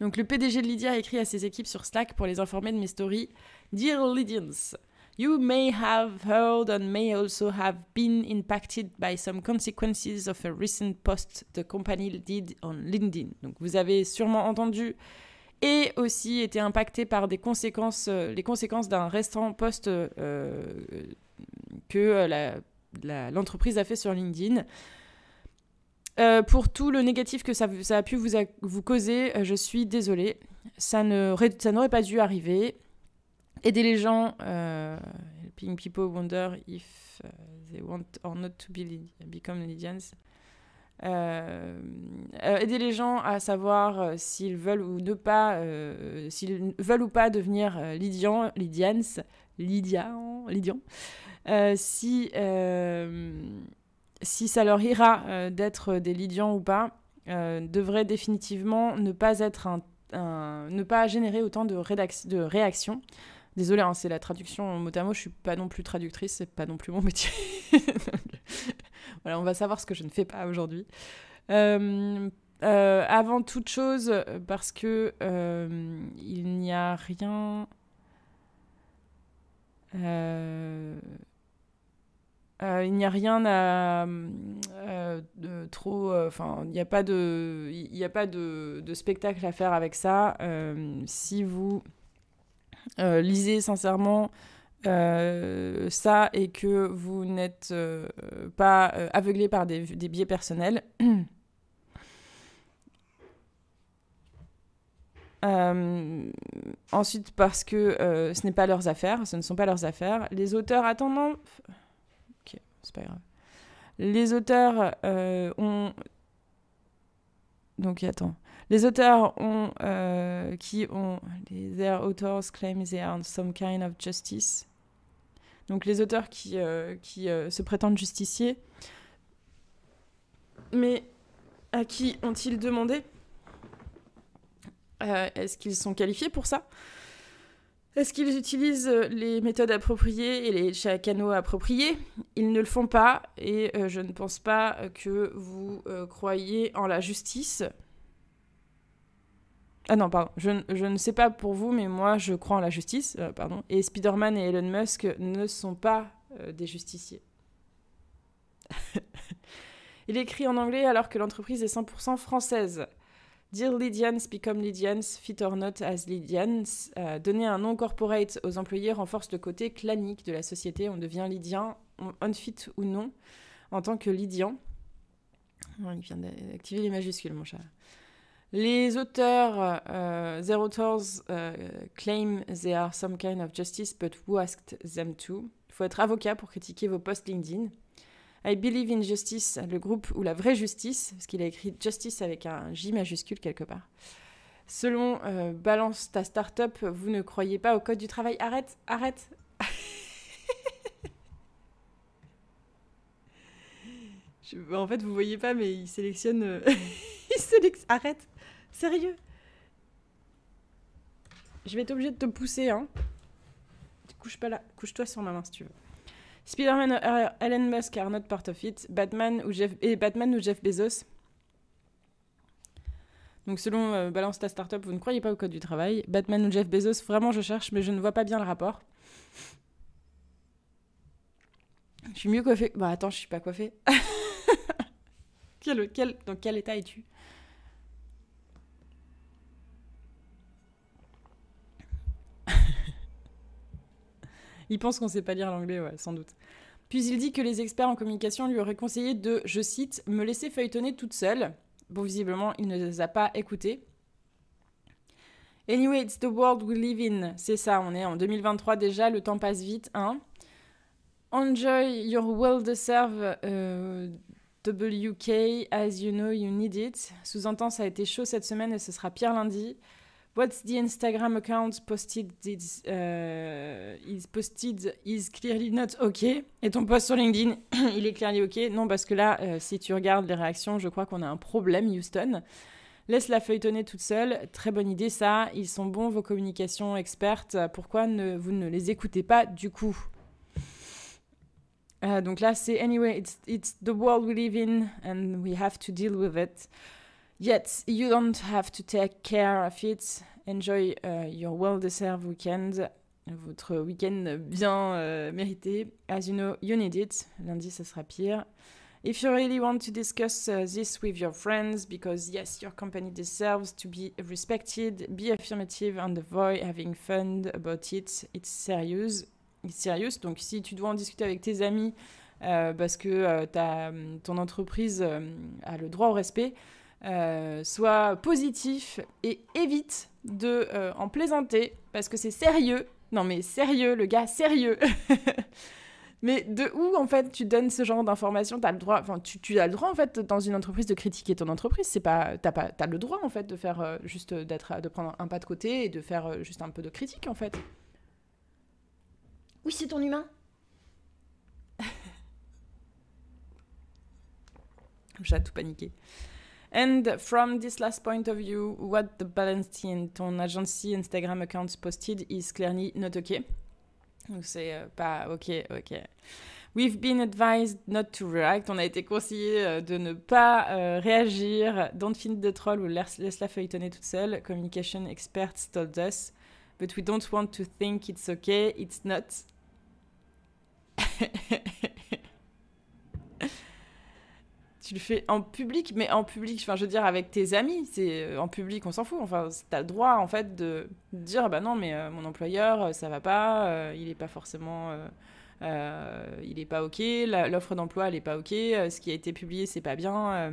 Donc le PDG de Lydia écrit à ses équipes sur Slack pour les informer de mes stories. Dear Lydians, you may have heard and may also have been impacted by some consequences of a recent post the company did on LinkedIn. Donc vous avez sûrement entendu et aussi été impacté par euh, les conséquences d'un récent post euh, que euh, l'entreprise a fait sur LinkedIn. pour tout le négatif que ça, a pu vous, vous causer, je suis désolée. Ça n'aurait pas dû arriver. Aider les gens, helping people wonder if they want or not to be, become Lydians. Euh, euh, aider les gens à savoir euh, s'ils veulent ou ne pas, s'ils veulent ou pas devenir Lydian, Lydians, Lydian, Lydian. si, si ça leur ira d'être des Lydians ou pas, devrait définitivement ne pas être un, ne pas générer autant de, de réactions. Désolée, hein, c'est la traduction mot à mot, je suis pas non plus traductrice, c'est pas non plus mon métier. [laughs] Voilà, on va savoir ce que je ne fais pas aujourd'hui. Euh, euh, avant toute chose, parce que euh, il n'y a rien. Il n'y a rien à trop. Enfin, il n'y a pas de, il a pas de, de, spectacle à faire avec ça. si vous lisez sincèrement ça et que vous n'êtes pas aveuglé par des, des biais personnels. [clears throat] Euh, ensuite, parce que euh, ce n'est pas leurs affaires, ce ne sont pas leurs affaires. Les auteurs, attendant. Ok, c'est pas grave. Les auteurs euh, ont. Donc, attends. Les auteurs ont. qui ont. Their authors claim they are some kind of justice. Donc, les auteurs qui, qui se prétendent justiciers. Mais à qui ont-ils demandé euh, est-ce qu'ils sont qualifiés pour ça? Est-ce qu'ils utilisent euh, les méthodes appropriées et les canaux appropriés? Ils ne le font pas et euh, je ne pense pas que vous croyez en la justice. Ah non, pardon, je, je, ne sais pas pour vous, mais moi je crois en la justice, pardon. Et Spider-Man et Elon Musk ne sont pas des justiciers. [laughs] Il écrit en anglais alors que l'entreprise est 100% française. Dear Lydians become Lydians, fit or not as Lydians. Euh, donner un nom corporate aux employés renforce le côté clanique de la société. On devient Lydien, on fit ou non, en tant que Lydian. Oh, il vient d'activer les majuscules, mon chat. Les auteurs, euh, their authors euh, claim they are some kind of justice, but who asked them to? Il faut être avocat pour critiquer vos posts LinkedIn. I Believe in Justice, le groupe ou la vraie justice, parce qu'il a écrit Justice avec un J majuscule quelque part. Selon euh, Balance ta startup, vous ne croyez pas au code du travail. Arrête, arrête. [laughs] En fait, vous voyez pas, mais il sélectionne. Euh, [laughs] il sélectionne. Arrête, sérieux? Je vais être obligé de te pousser, hein. Couche pas là, couche-toi sur ma main si tu veux. Spider-Man et Elon Musk are not part of it. Batman ou Jeff, et Batman ou Jeff Bezos. Donc selon euh, Balance ta startup, vous ne croyez pas au code du travail. Batman ou Jeff Bezos, vraiment je cherche, mais je ne vois pas bien le rapport. Je suis mieux coiffée. Bah attends, je suis pas coiffée. [laughs] quel, quel, dans quel état es-tu? Il pense qu'on sait pas lire l'anglais, sans doute. Puis il dit que les experts en communication lui auraient conseillé de, je cite, me laisser feuilletonner toute seule. Bon, visiblement, il ne les a pas écoutés. Anyway, it's the world we live in. C'est ça, on est en 2023 déjà, le temps passe vite, hein. Enjoy your well-deserved uh, WK, as you know you need it. Sous-entend, ça a été chaud cette semaine et ce sera pire lundi. What's the Instagram account? Posted is, uh, is posted is clearly not okay. Et ton post sur LinkedIn, [clears throat] il est clearly ok. Non, parce que là, euh, si tu regardes les réactions, je crois qu'on a un problème, Houston. Laisse la feuilletonner toute seule. Très bonne idée, ça. Ils sont bons, vos communications expertes. Pourquoi vous ne les écoutez pas du coup? Euh, Donc là, c'est Anyway, it's, it's the world we live in and we have to deal with it. Yet, you don't have to take care of it. Enjoy uh, your well-deserved weekend. Votre week-end bien uh, mérité. As you know, you need it. Lundi, ça sera pire. If you really want to discuss uh, this with your friends, because yes, your company deserves to be respected, be affirmative and avoid having fun about it. It's serious. It's serious. Donc, si tu dois en discuter avec tes amis euh, parce que euh, ton entreprise euh, a le droit au respect, euh, soit positif et évite de euh, en plaisanter parce que c'est sérieux. Non mais sérieux, le gars, sérieux. [laughs] mais de où en fait tu donnes ce genre d'informations? T'as le droit, enfin tu, as le droit en fait dans une entreprise de critiquer ton entreprise. C'est pas, t'as pas, as le droit en fait de faire euh, juste d'être, de prendre un pas de côté et de faire juste un peu de critique en fait. Oui, c'est ton humain. [laughs] J'ai tout paniqué. And from this last point of view, what the balance in ton agency Instagram account posted is clearly not okay. C'est euh, pas ok, ok. We've been advised not to react. On a été conseillé euh, de ne pas euh, réagir. Don't feed the troll ou laisse, laisse la feuilletonner toute seule. Communication experts told us. But we don't want to think it's okay. It's not. [laughs] tu le fais en public, mais en public, enfin, je veux dire, avec tes amis, c'est euh, en public, on s'en fout. Enfin, t'as le droit, en fait, de dire, bah non, mais euh, mon employeur, euh, ça va pas, il est pas forcément, il est pas ok, l'offre d'emploi, elle est pas ok, ce qui a été publié, c'est pas bien.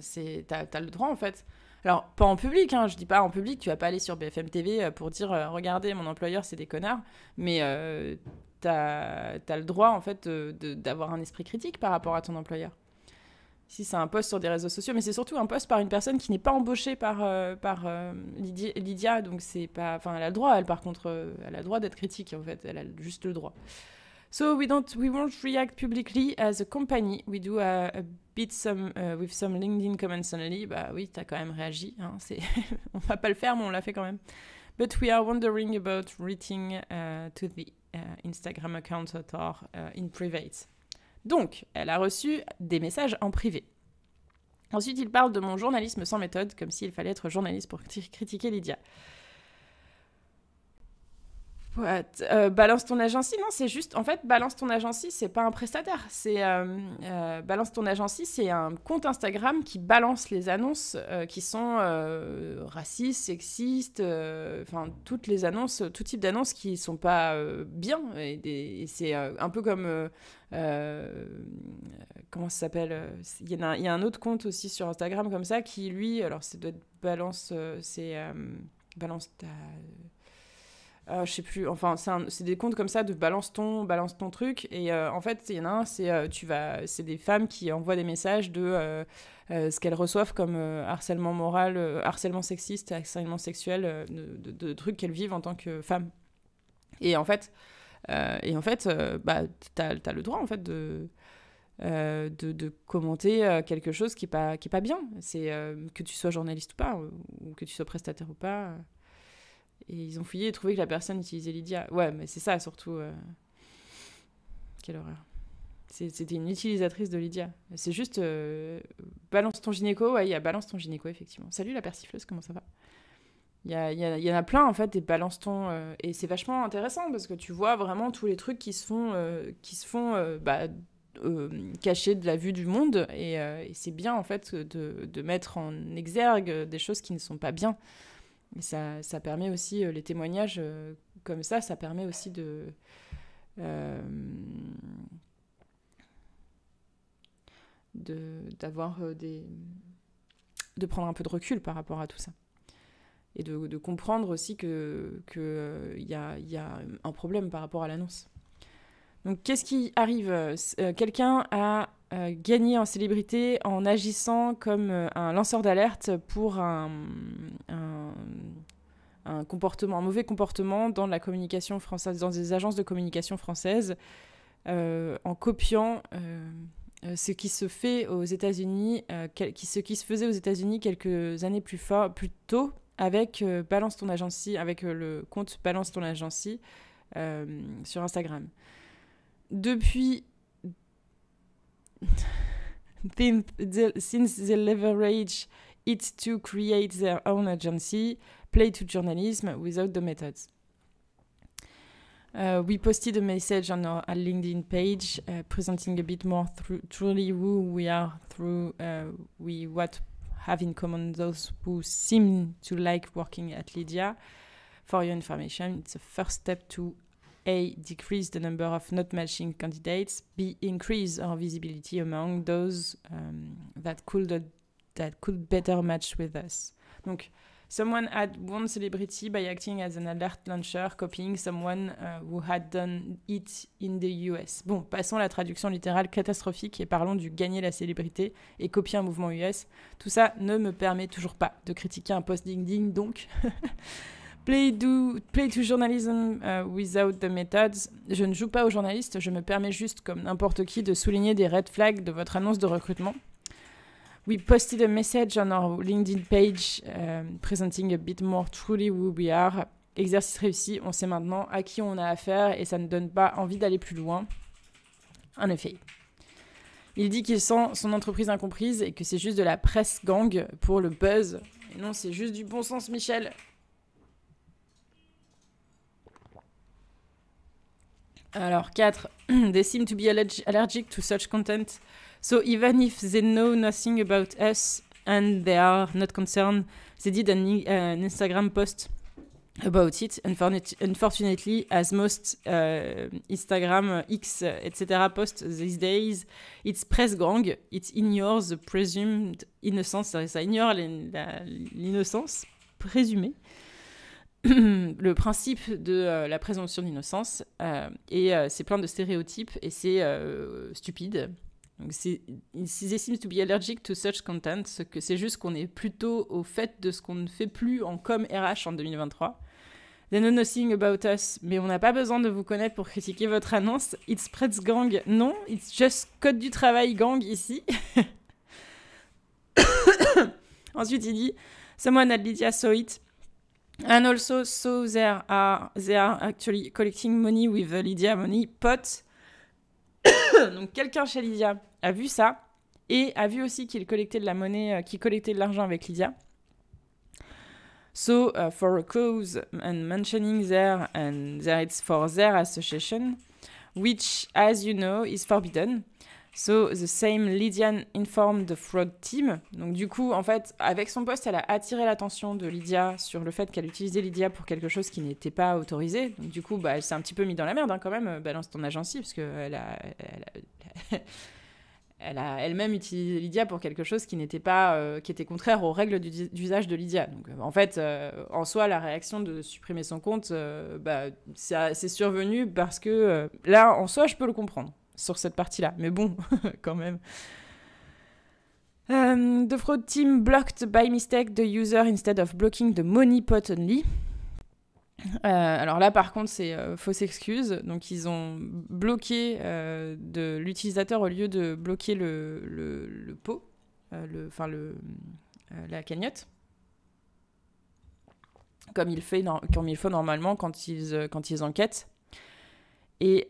c'est, t'as, as le droit, en fait. Alors, pas en public, hein, je dis pas en public, tu vas pas aller sur BFM TV pour dire, regardez, mon employeur, c'est des connards, mais tu as, le droit en fait d'avoir un esprit critique par rapport à ton employeur. Si c'est un poste sur des réseaux sociaux, mais c'est surtout un poste par une personne qui n'est pas embauchée par, euh, par euh, Lydia, donc c'est pas. Enfin, elle a le droit, elle par contre, euh, elle a le droit d'être critique en fait, elle a juste le droit. So we don't, we won't react publicly as a company. We do a, a bit some with some LinkedIn comments only. Bah oui, t'as quand même réagi. Hein, [laughs] on va pas le faire, mais on l'a fait quand même. But we are wondering about reaching to the euh, Instagram account or euh, in private. Donc, elle a reçu des messages en privé. Ensuite, il parle de mon journalisme sans méthode, comme s'il fallait être journaliste pour critiquer Lydia. Euh, balance ton agency, non, c'est juste, en fait, balance ton agency, c'est pas un prestataire. C'est euh, euh, balance ton agency, c'est un compte Instagram qui balance les annonces qui sont racistes, sexistes, enfin toutes les annonces, tout type d'annonces qui sont pas bien. Et, c'est un peu comme comment ça s'appelle Il y, a un autre compte aussi sur Instagram comme ça qui lui, alors c'est être balance, c'est balance ta euh, je sais plus, enfin, c'est des comptes comme ça de balance ton, balance ton truc. Et euh, en fait, il y en a un, c'est euh, des femmes qui envoient des messages de ce qu'elles reçoivent comme harcèlement moral, harcèlement sexiste, harcèlement sexuel, de, trucs qu'elles vivent en tant que femmes. Et en fait, et en fait bah, tu as, le droit en fait de. de, commenter quelque chose qui n'est pas, pas bien. C'est que tu sois journaliste ou pas, ou que tu sois prestataire ou pas. Et ils ont fouillé et trouvé que la personne utilisait Lydia. Ouais, mais c'est ça surtout. Euh, quelle horreur. C'était une utilisatrice de Lydia. C'est juste euh, balance ton gynéco. Ouais, il y a balance ton gynéco, effectivement. Salut la persifleuse, comment ça va? Il y, a, y, y, en a plein, en fait, des balance ton. Euh, et c'est vachement intéressant parce que tu vois vraiment tous les trucs qui se font, qui se font bah, cachés de la vue du monde. Et, c'est bien, en fait, de, mettre en exergue des choses qui ne sont pas bien. Et ça, ça permet aussi, euh, les témoignages euh, comme ça, ça permet aussi de. Euh, d'avoir des. de prendre un peu de recul par rapport à tout ça. Et de, de comprendre aussi qu'il que, y, a, y a un problème par rapport à l'annonce. Donc, qu'est-ce qui arrive? Quelqu'un a euh, gagner en célébrité en agissant comme euh, un lanceur d'alerte pour un, un, comportement, mauvais comportement dans la communication française, dans des agences de communication françaises, euh, en copiant ce qui se fait aux États-Unis, ce qui se faisait aux États-Unis quelques années plus, fort, plus tôt avec Balance ton agency, avec le compte Balance ton agency sur Instagram. Depuis [laughs] since they leverage it to create their own agency, play to journalism without the methods. Uh, we posted a message on our LinkedIn page uh, presenting a bit more truly who we are through uh, we what have in common those who seem to like working at Lydia. For your information, it's a first step to a. Decrease the number of not matching candidates. B. Increase our visibility among those um, that could that could better match with us. Donc, someone had one celebrity by acting as an alert launcher, copying someone uh, who had done it in the US. Bon, passons à la traduction littérale catastrophique et parlons du gagner la célébrité et copier un mouvement US. Tout ça ne me permet toujours pas de critiquer un post LinkedIn, donc. [laughs] Play, to journalism uh, without the methods. Je ne joue pas au journaliste, je me permets juste, comme n'importe qui, de souligner des red flags de votre annonce de recrutement. We posted a message on our LinkedIn page um, presenting a bit more truly who we are. Exercice réussi, on sait maintenant à qui on a affaire et ça ne donne pas envie d'aller plus loin. En effet. Il dit qu'il sent son entreprise incomprise et que c'est juste de la presse gang pour le buzz. Et non, c'est juste du bon sens, Michel. Alors, 4. [clears throat] They seem to be allergic to such content, So even if they know nothing about us and they are not concerned, they did an, an Instagram post about it. Unfortunately, as most uh, Instagram, X, etc. post these days, it's press gang. It ignores the presumed innocence. Ça ignore l'innocence présumée. [clears throat] le principe de euh, la présomption d'innocence euh, et euh, c'est plein de stéréotypes et c'est stupide. Donc to be to such content, que c'est juste qu'on est plutôt au fait de ce qu'on ne fait plus en com RH en 2023. They know nothing about us, mais on n'a pas besoin de vous connaître pour critiquer votre annonce. It spreads gang. Non, it's just code du travail gang ici. [coughs] Ensuite, il dit Someone at Lydia saw it. And also, so there are, they are actually collecting money with Lydia Money Pot. [coughs] Donc, quelqu'un chez Lydia a vu ça et a vu aussi qu'il collectait de la monnaie, euh, qu'il collectait de l'argent avec Lydia. So, uh, for a cause and mentioning there, and there it's for their association, which, as you know, is forbidden. So, the same Lydian informed the fraud team. Donc, du coup, en fait, avec son poste, elle a attiré l'attention de Lydia sur le fait qu'elle utilisait Lydia pour quelque chose qui n'était pas autorisé. Donc, du coup, bah, elle s'est un petit peu mis dans la merde, hein, quand même. Balance ton agence, parce qu'elle a. Elle a [laughs] elle a elle-même utilisé Lydia pour quelque chose qui n'était pas euh, qui était contraire aux règles d'usage de Lydia. Donc euh, en fait, euh, en soi, la réaction de supprimer son compte, bah, c'est survenu parce que là, en soi, je peux le comprendre sur cette partie-là. Mais bon, [laughs] quand même. the fraud team blocked by mistake the user instead of blocking the money pot only. Euh, alors là, par contre, c'est euh, fausse excuse. Donc, ils ont bloqué euh, de l'utilisateur au lieu de bloquer le, le, pot, enfin le, la cagnotte, comme il, fait comme il faut normalement quand ils, quand ils enquêtent et,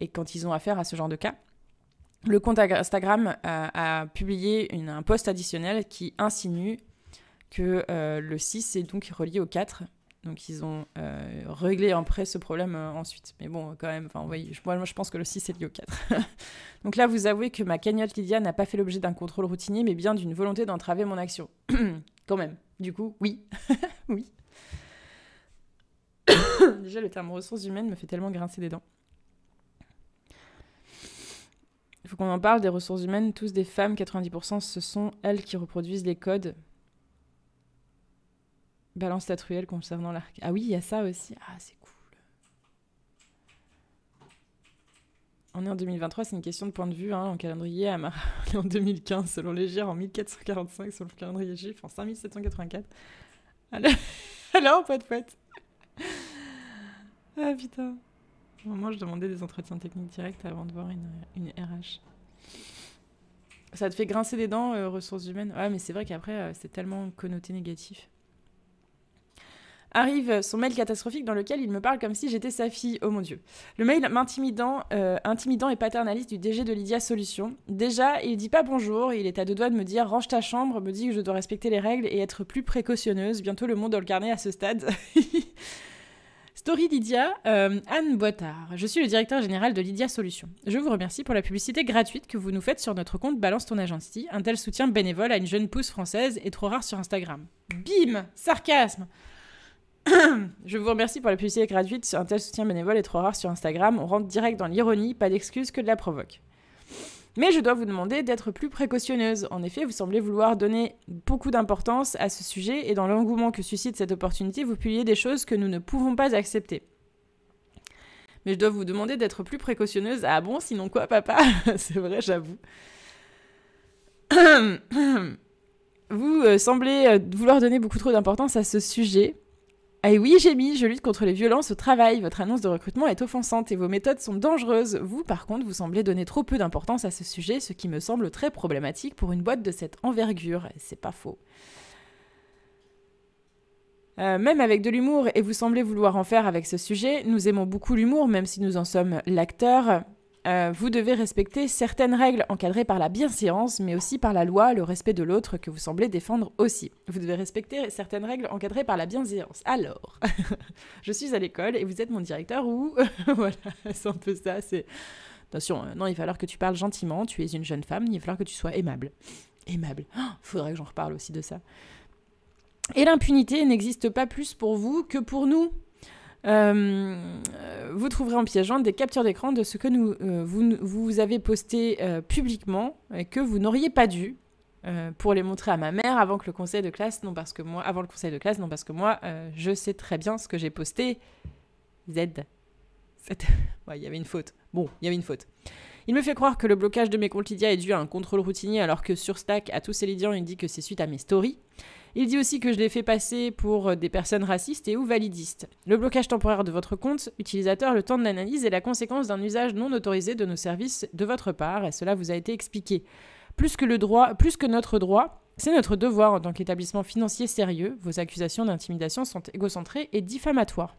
et quand ils ont affaire à ce genre de cas. Le compte Instagram a, publié un post additionnel qui insinue que le 6 est donc relié au 4 donc ils ont euh, réglé après ce problème euh, ensuite. Mais bon, quand même, enfin, moi, je pense que le 6 est lié au 4. [laughs] Donc là, vous avouez que ma cagnotte Lydia n'a pas fait l'objet d'un contrôle routinier, mais bien d'une volonté d'entraver mon action. [clears throat] quand même. Du coup, oui. [laughs] oui. [coughs] Déjà, le terme ressources humaines me fait tellement grincer des dents. Il faut qu'on en parle des ressources humaines. Tous des femmes, 90%, ce sont elles qui reproduisent les codes Balance statuelle concernant l'arc. Ah oui, il y a ça aussi. Ah, c'est cool. On est en 2023, c'est une question de point de vue. Hein, en calendrier, à [laughs] en 2015, selon les en 1445, selon le calendrier GIF, en 5784. Alors, alors poète, poète. [laughs] Ah putain. Moi, je demandais des entretiens techniques directs avant de voir une, RH. Ça te fait grincer des dents, euh, ressources humaines? Ouais, mais c'est vrai qu'après, euh, c'est tellement connoté négatif arrive son mail catastrophique dans lequel il me parle comme si j'étais sa fille. Oh mon dieu. Le mail euh, intimidant et paternaliste du DG de Lydia Solutions. Déjà, il dit pas bonjour, il est à deux doigts de me dire range ta chambre, me dit que je dois respecter les règles et être plus précautionneuse. Bientôt le monde dans le carnet à ce stade. [laughs] Story Lydia, euh, Anne Boitard. Je suis le directeur général de Lydia Solutions. Je vous remercie pour la publicité gratuite que vous nous faites sur notre compte Balance ton agency. Un tel soutien bénévole à une jeune pousse française est trop rare sur Instagram. Bim Sarcasme [coughs] je vous remercie pour la publicité gratuite. Un tel soutien bénévole est trop rare sur Instagram. On rentre direct dans l'ironie, pas d'excuse que de la provoque. Mais je dois vous demander d'être plus précautionneuse. En effet, vous semblez vouloir donner beaucoup d'importance à ce sujet et dans l'engouement que suscite cette opportunité, vous publiez des choses que nous ne pouvons pas accepter. Mais je dois vous demander d'être plus précautionneuse. Ah bon, sinon quoi, papa? [laughs] C'est vrai, j'avoue. [coughs] vous euh, semblez euh, vouloir donner beaucoup trop d'importance à ce sujet. Ah oui, j'ai mis, je lutte contre les violences au travail. Votre annonce de recrutement est offensante et vos méthodes sont dangereuses. Vous, par contre, vous semblez donner trop peu d'importance à ce sujet, ce qui me semble très problématique pour une boîte de cette envergure. C'est pas faux. Euh, même avec de l'humour, et vous semblez vouloir en faire avec ce sujet, nous aimons beaucoup l'humour, même si nous en sommes l'acteur. Euh, vous devez respecter certaines règles encadrées par la bienséance, mais aussi par la loi, le respect de l'autre que vous semblez défendre aussi. Vous devez respecter certaines règles encadrées par la bienséance. Alors, [laughs] je suis à l'école et vous êtes mon directeur ou... [laughs] voilà, c'est un peu ça, c'est... Attention, euh, non, il va falloir que tu parles gentiment, tu es une jeune femme, il va falloir que tu sois aimable. Aimable. [gasps] Il faudrait que j'en reparle aussi de ça. Et l'impunité n'existe pas plus pour vous que pour nous. Euh, vous trouverez en jointe des captures d'écran de ce que nous, euh, vous, vous, avez posté publiquement et que vous n'auriez pas dû pour les montrer à ma mère avant que le conseil de classe, non parce que moi, avant le conseil de classe, non parce que moi, je sais très bien ce que j'ai posté. Z. [laughs] il y avait une faute. Bon, il y avait une faute. Il me fait croire que le blocage de mes comptes Lydia est dû à un contrôle routinier alors que sur Stack, à tous ces Lydians, il dit que c'est suite à mes stories. Il dit aussi que je l'ai fait passer pour des personnes racistes et ou validistes. Le blocage temporaire de votre compte utilisateur, le temps de l'analyse est la conséquence d'un usage non autorisé de nos services de votre part, et cela vous a été expliqué. Plus que le droit, plus que notre droit, c'est notre devoir en tant qu'établissement financier sérieux. Vos accusations d'intimidation sont égocentrées et diffamatoires.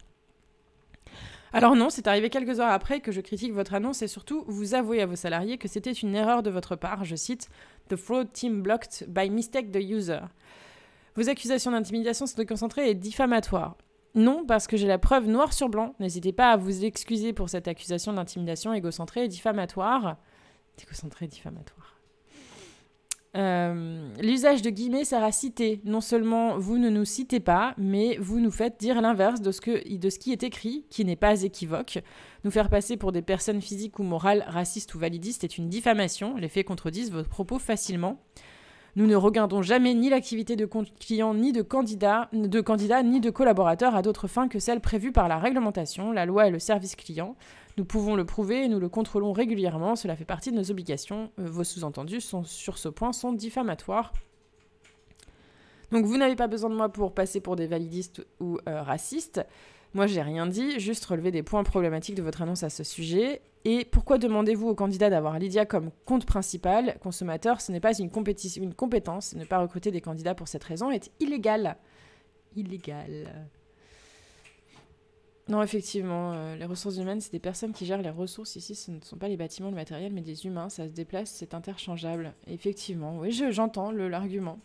Alors non, c'est arrivé quelques heures après que je critique votre annonce et surtout vous avouez à vos salariés que c'était une erreur de votre part, je cite, The fraud team blocked by mistake the user. Vos accusations d'intimidation sont déconcentrées et diffamatoires. Non, parce que j'ai la preuve noir sur blanc. N'hésitez pas à vous excuser pour cette accusation d'intimidation égocentrée et diffamatoire. Égocentrée et diffamatoire. Euh, l'usage de guillemets sert à citer. Non seulement vous ne nous citez pas, mais vous nous faites dire l'inverse de ce qui est écrit, qui n'est pas équivoque. Nous faire passer pour des personnes physiques ou morales, racistes ou validistes est une diffamation. Les faits contredisent vos propos facilement. Nous ne regardons jamais ni l'activité de client, ni de candidat, ni de collaborateurs à d'autres fins que celles prévues par la réglementation, la loi et le service client. Nous pouvons le prouver et nous le contrôlons régulièrement, cela fait partie de nos obligations. Euh, vos sous-entendus sur ce point sont diffamatoires. Donc vous n'avez pas besoin de moi pour passer pour des validistes ou euh, racistes. Moi, j'ai rien dit, juste relevé des points problématiques de votre annonce à ce sujet. Et pourquoi demandez-vous au candidat d'avoir Lydia comme compte principal Consommateur, ce n'est pas une, compétition, une compétence. Ne pas recruter des candidats pour cette raison est illégal. Illégal. Non, effectivement, euh, les ressources humaines, c'est des personnes qui gèrent les ressources. Ici, ce ne sont pas les bâtiments, le matériel, mais des humains. Ça se déplace, c'est interchangeable. Effectivement, oui, j'entends l'argument.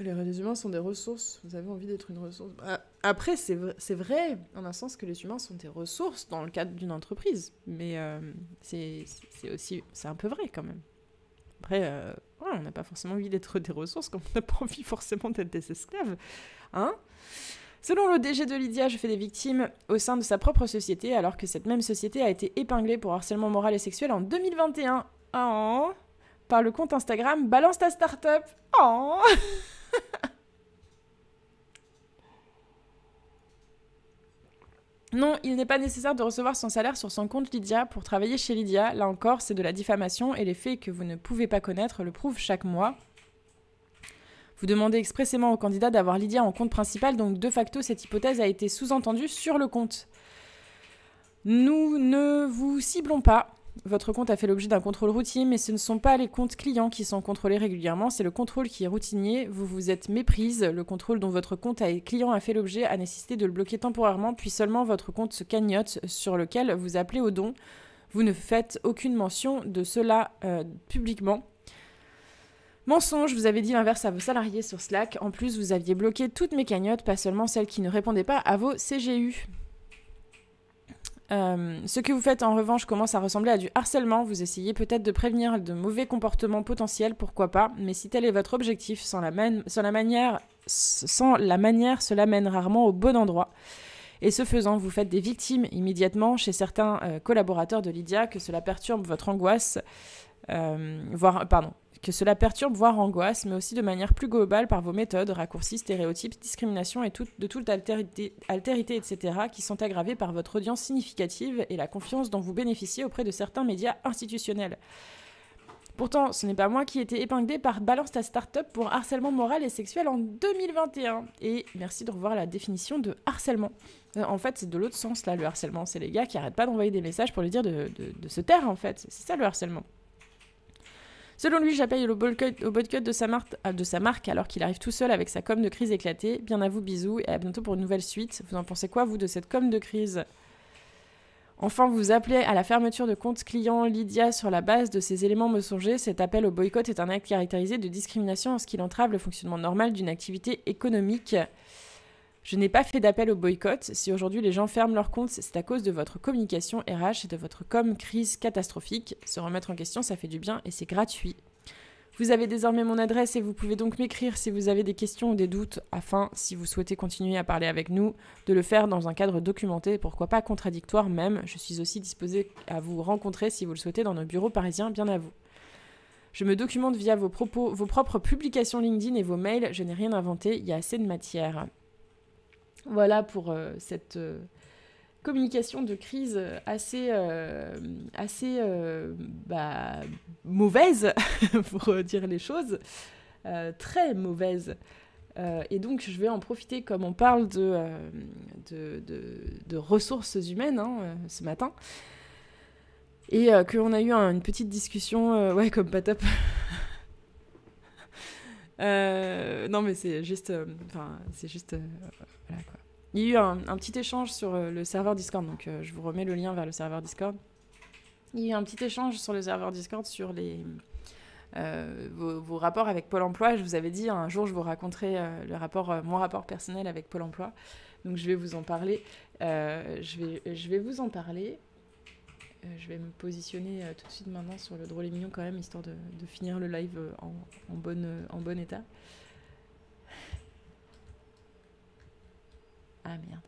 Les humains sont des ressources. Vous avez envie d'être une ressource. Bah, après, c'est vrai, en un sens, que les humains sont des ressources dans le cadre d'une entreprise. Mais euh, c'est aussi. C'est un peu vrai quand même. Après, euh, on n'a pas forcément envie d'être des ressources comme on n'a pas envie forcément d'être des esclaves. Hein Selon le DG de Lydia, je fais des victimes au sein de sa propre société, alors que cette même société a été épinglée pour harcèlement moral et sexuel en 2021. Oh. Par le compte Instagram Balance ta startup. Oh. [laughs] [laughs] Non, il n'est pas nécessaire de recevoir son salaire sur son compte Lydia pour travailler chez Lydia. Là encore, c'est de la diffamation et les faits que vous ne pouvez pas connaître le prouvent chaque mois. Vous demandez expressément au candidat d'avoir Lydia en compte principal, donc de facto, cette hypothèse a été sous-entendue sur le compte. Nous ne vous ciblons pas. Votre compte a fait l'objet d'un contrôle routinier, mais ce ne sont pas les comptes clients qui sont contrôlés régulièrement, c'est le contrôle qui est routinier. Vous vous êtes méprise. Le contrôle dont votre compte client a fait l'objet a nécessité de le bloquer temporairement, puis seulement votre compte se cagnotte sur lequel vous appelez au don. Vous ne faites aucune mention de cela euh, publiquement. Mensonge, vous avez dit l'inverse à vos salariés sur Slack. En plus, vous aviez bloqué toutes mes cagnottes, pas seulement celles qui ne répondaient pas à vos CGU. Euh, ce que vous faites en revanche commence à ressembler à du harcèlement. Vous essayez peut-être de prévenir de mauvais comportements potentiels, pourquoi pas, mais si tel est votre objectif, sans la, la, manière, sans la manière, cela mène rarement au bon endroit. Et ce faisant, vous faites des victimes immédiatement chez certains euh, collaborateurs de Lydia, que cela perturbe votre angoisse, euh, voire, pardon, que cela perturbe, voire angoisse, mais aussi de manière plus globale par vos méthodes, raccourcis, stéréotypes, discrimination et de toute altérité, etc., qui sont aggravées par votre audience significative et la confiance dont vous bénéficiez auprès de certains médias institutionnels. Pourtant, ce n'est pas moi qui ai été épinglé par Balance ta startup pour harcèlement moral et sexuel en 2021. Et merci de revoir la définition de harcèlement. Euh, en fait, c'est de l'autre sens là, le harcèlement. C'est les gars qui arrêtent pas d'envoyer des messages pour lui dire de se taire en fait. C'est ça le harcèlement. Selon lui, j'appelle au boycott de sa, marque, alors qu'il arrive tout seul avec sa com de crise éclatée. Bien à vous, bisous, et à bientôt pour une nouvelle suite. Vous en pensez quoi, vous, de cette com de crise? Enfin, vous appelez à la fermeture de compte client Lydia sur la base de ces éléments mensongers. Cet appel au boycott est un acte caractérisé de discrimination en ce qu'il entrave le fonctionnement normal d'une activité économique. Je n'ai pas fait d'appel au boycott. Si aujourd'hui les gens ferment leurs comptes, c'est à cause de votre communication RH et de votre com crise catastrophique. Se remettre en question, ça fait du bien et c'est gratuit. Vous avez désormais mon adresse et vous pouvez donc m'écrire si vous avez des questions ou des doutes afin, si vous souhaitez continuer à parler avec nous, de le faire dans un cadre documenté, pourquoi pas contradictoire même. Je suis aussi disposée à vous rencontrer si vous le souhaitez dans nos bureaux parisiens, bien à vous. Je me documente via vos propos, vos propres publications LinkedIn et vos mails. Je n'ai rien inventé, il y a assez de matière. Voilà pour euh, cette euh, communication de crise assez, euh, assez bah, mauvaise, [laughs] pour dire les choses, très mauvaise. et donc, je vais en profiter, comme on parle de, ressources humaines hein, ce matin, et qu'on a eu une petite discussion, ouais, comme pas top. [laughs] non, mais c'est juste. Enfin. Il y a eu un, petit échange sur euh, le serveur Discord, donc euh, je vous remets le lien vers le serveur Discord. Il y a eu un petit échange sur le serveur Discord sur les, euh, vos, rapports avec Pôle Emploi. Je vous avais dit un jour je vous raconterai mon rapport personnel avec Pôle Emploi. Donc je vais vous en parler. je, vais, je vais vous en parler. je vais me positionner tout de suite maintenant sur le drôle et mignon quand même, histoire de, finir le live en bon état. Ah merde.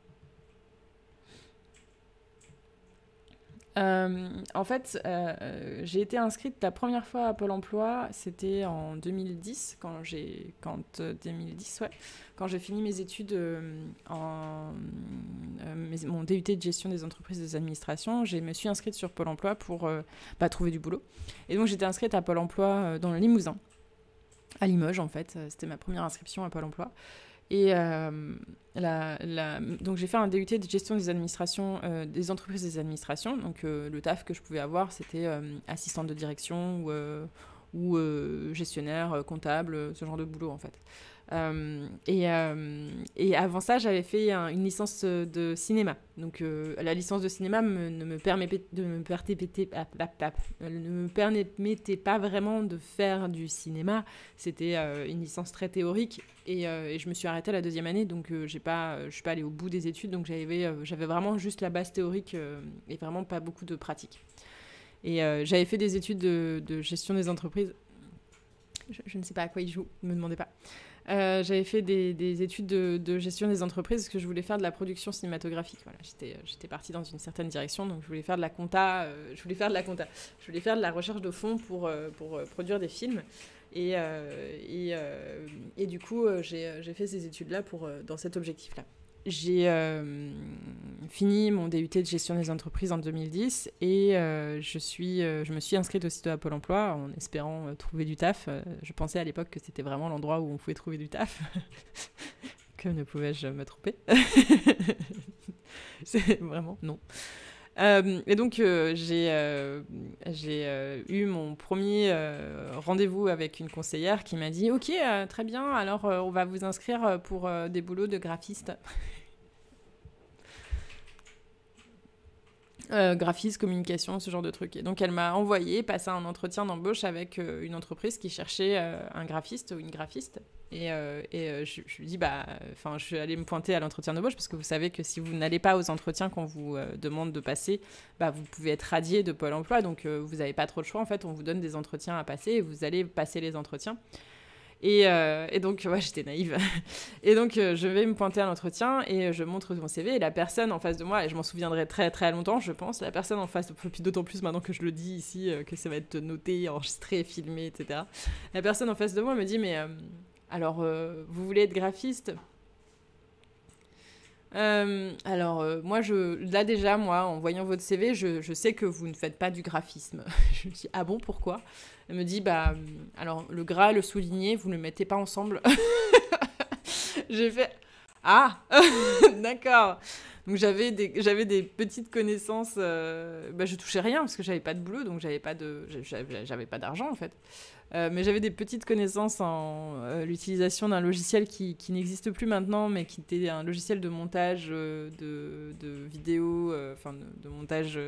Euh, en fait, euh, j'ai été inscrite la première fois à Pôle Emploi, c'était en 2010, quand j'ai, quand 2010, euh, ouais, quand j'ai fini mes études en mon DUT de gestion des entreprises et des administrations, je me suis inscrite sur Pôle Emploi pour bah, trouver du boulot. Et donc j'étais inscrite à Pôle Emploi dans le Limousin, à Limoges en fait. C'était ma première inscription à Pôle Emploi. Et euh, donc j'ai fait un DUT de gestion des administrations, euh, des entreprises des administrations. Donc euh, le taf que je pouvais avoir, c'était assistante de direction ou gestionnaire, comptable, ce genre de boulot en fait. Euh, et, euh, et, avant ça, j'avais fait une licence de cinéma. Donc euh, la licence de cinéma ne, me permettait, ne pas vraiment de faire du cinéma. C'était une licence très théorique et, je me suis arrêtée la deuxième année, donc je suis pas allée au bout des études. Donc j'avais, vraiment juste la base théorique et vraiment pas beaucoup de pratique. Et j'avais fait des études de, de gestion des entreprises. Je, je, ne sais pas à quoi ils jouent, ne me demandez pas. Euh, j'avais fait des, études de, gestion des entreprises parce que je voulais faire de la production cinématographique. Voilà, j'étais, euh, j'étais partie dans une certaine direction, donc je voulais faire de la compta. Euh, je voulais faire de la compta. Je voulais faire de la recherche de fonds pour, produire des films. Et, du coup, j'ai, j'ai fait ces études-là pour, dans cet objectif-là. J'ai euh, fini mon DUT de gestion des entreprises en 2010 et euh, je, suis, euh, je me suis inscrite aussitôt à Pôle emploi en espérant trouver du taf. je pensais à l'époque que c'était vraiment l'endroit où on pouvait trouver du taf. [laughs] que ne pouvais-je me tromper? [laughs] C'est vraiment non. Et donc j'ai j'ai eu mon premier rendez-vous avec une conseillère qui m'a dit Ok, très bien, alors on va vous inscrire pour des boulots de graphiste. Euh, graphisme, communication, ce genre de trucs. Et donc elle m'a envoyé passer un entretien d'embauche avec euh, une entreprise qui cherchait euh, un graphiste ou une graphiste. Et, et je, lui dis, bah, je suis allée me pointer à l'entretien d'embauche parce que vous savez que si vous n'allez pas aux entretiens qu'on vous demande de passer, bah, vous pouvez être radié de Pôle emploi. Donc vous n'avez pas trop de choix. En fait, on vous donne des entretiens à passer et vous allez passer les entretiens. Euh, et, donc, ouais, j'étais naïve. [laughs] Et donc, euh, je vais me pointer à l'entretien et je montre mon CV. Et la personne en face de moi, et je m'en souviendrai très très longtemps, je pense, la personne en face, d'autant plus maintenant que je le dis ici, euh, que ça va être noté, enregistré, filmé, etc. La personne en face de moi me dit Mais alors, vous voulez être graphiste? Alors, moi, là déjà, moi, en voyant votre CV, je, je, sais que vous ne faites pas du graphisme. [laughs] je me dis, ah bon, pourquoi? Elle me dit, bah, alors le gras, le souligné, vous ne le mettez pas ensemble. [laughs] J'ai fait, ah, [laughs] d'accord. Donc j'avais des, petites connaissances. Euh, bah, je touchais rien parce que j'avais pas de boulot, donc j'avais pas de, j'avais, pas d'argent en fait. Euh, mais j'avais des petites connaissances en euh, l'utilisation d'un logiciel qui, qui, n'existe plus maintenant, mais qui était un logiciel de montage de, de vidéos, enfin de, montage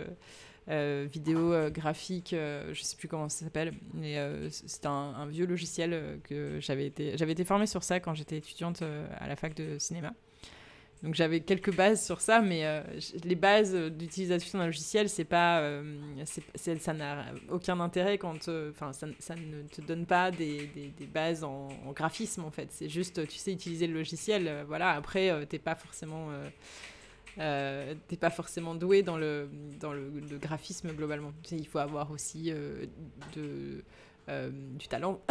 euh, vidéo euh, graphique, euh, je sais plus comment ça s'appelle, mais c'est un, vieux logiciel que j'avais été, j'avais été formée sur ça quand j'étais étudiante à la fac de cinéma. Donc j'avais quelques bases sur ça, mais les bases d'utilisation d'un logiciel, c'est pas, ça n'a aucun intérêt quand, enfin, ça, ne te donne pas des, des, bases en, graphisme en fait. C'est juste, tu sais utiliser le logiciel, voilà. Après, t'es pas forcément, t'es pas forcément doué dans le dans le, graphisme globalement. Il faut avoir aussi de euh, du talent, [laughs]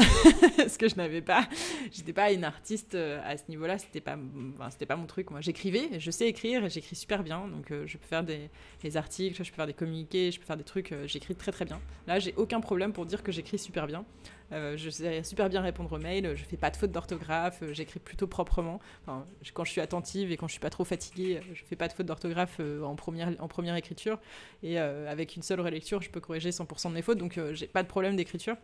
ce que je n'avais pas. J'étais pas une artiste euh, à ce niveau-là, c'était pas, pas mon truc. Moi, j'écrivais, je sais écrire j'écris super bien, donc euh, je peux faire des, articles, je peux faire des communiqués, je peux faire des trucs. j'écris très très bien. Là, j'ai aucun problème pour dire que j'écris super bien. Je sais super bien répondre aux mails, je fais pas de fautes d'orthographe, j'écris plutôt proprement. quand je suis attentive et quand je suis pas trop fatiguée, je fais pas de fautes d'orthographe en première en première écriture et avec une seule relecture, je peux corriger 100% de mes fautes, donc j'ai pas de problème d'écriture.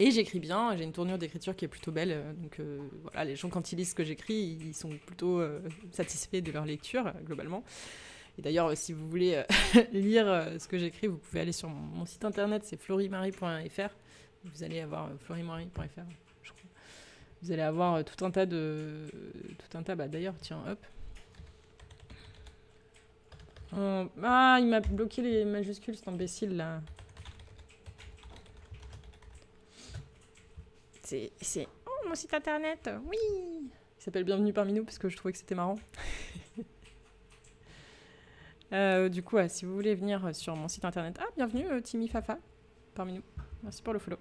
Et j'écris bien, j'ai une tournure d'écriture qui est plutôt belle. Euh, donc euh, voilà, les gens, quand ils lisent ce que j'écris, ils sont plutôt euh, satisfaits de leur lecture, globalement. Et d'ailleurs, si vous voulez [laughs] lire ce que j'écris, vous pouvez aller sur mon, site internet, c'est florimarie.fr. Vous allez avoir florimarie.fr, je crois. Vous allez avoir tout un tas de. Tout un tas, bah d'ailleurs, tiens, hop. ah, il m'a bloqué les majuscules, cet imbécile là. C'est oh, mon site internet, oui Il s'appelle Bienvenue parmi nous parce que je trouvais que c'était marrant. [laughs] Euh, du coup, si vous voulez venir sur mon site internet, ah, bienvenue euh, Timmy Fafa parmi nous. Merci pour le follow.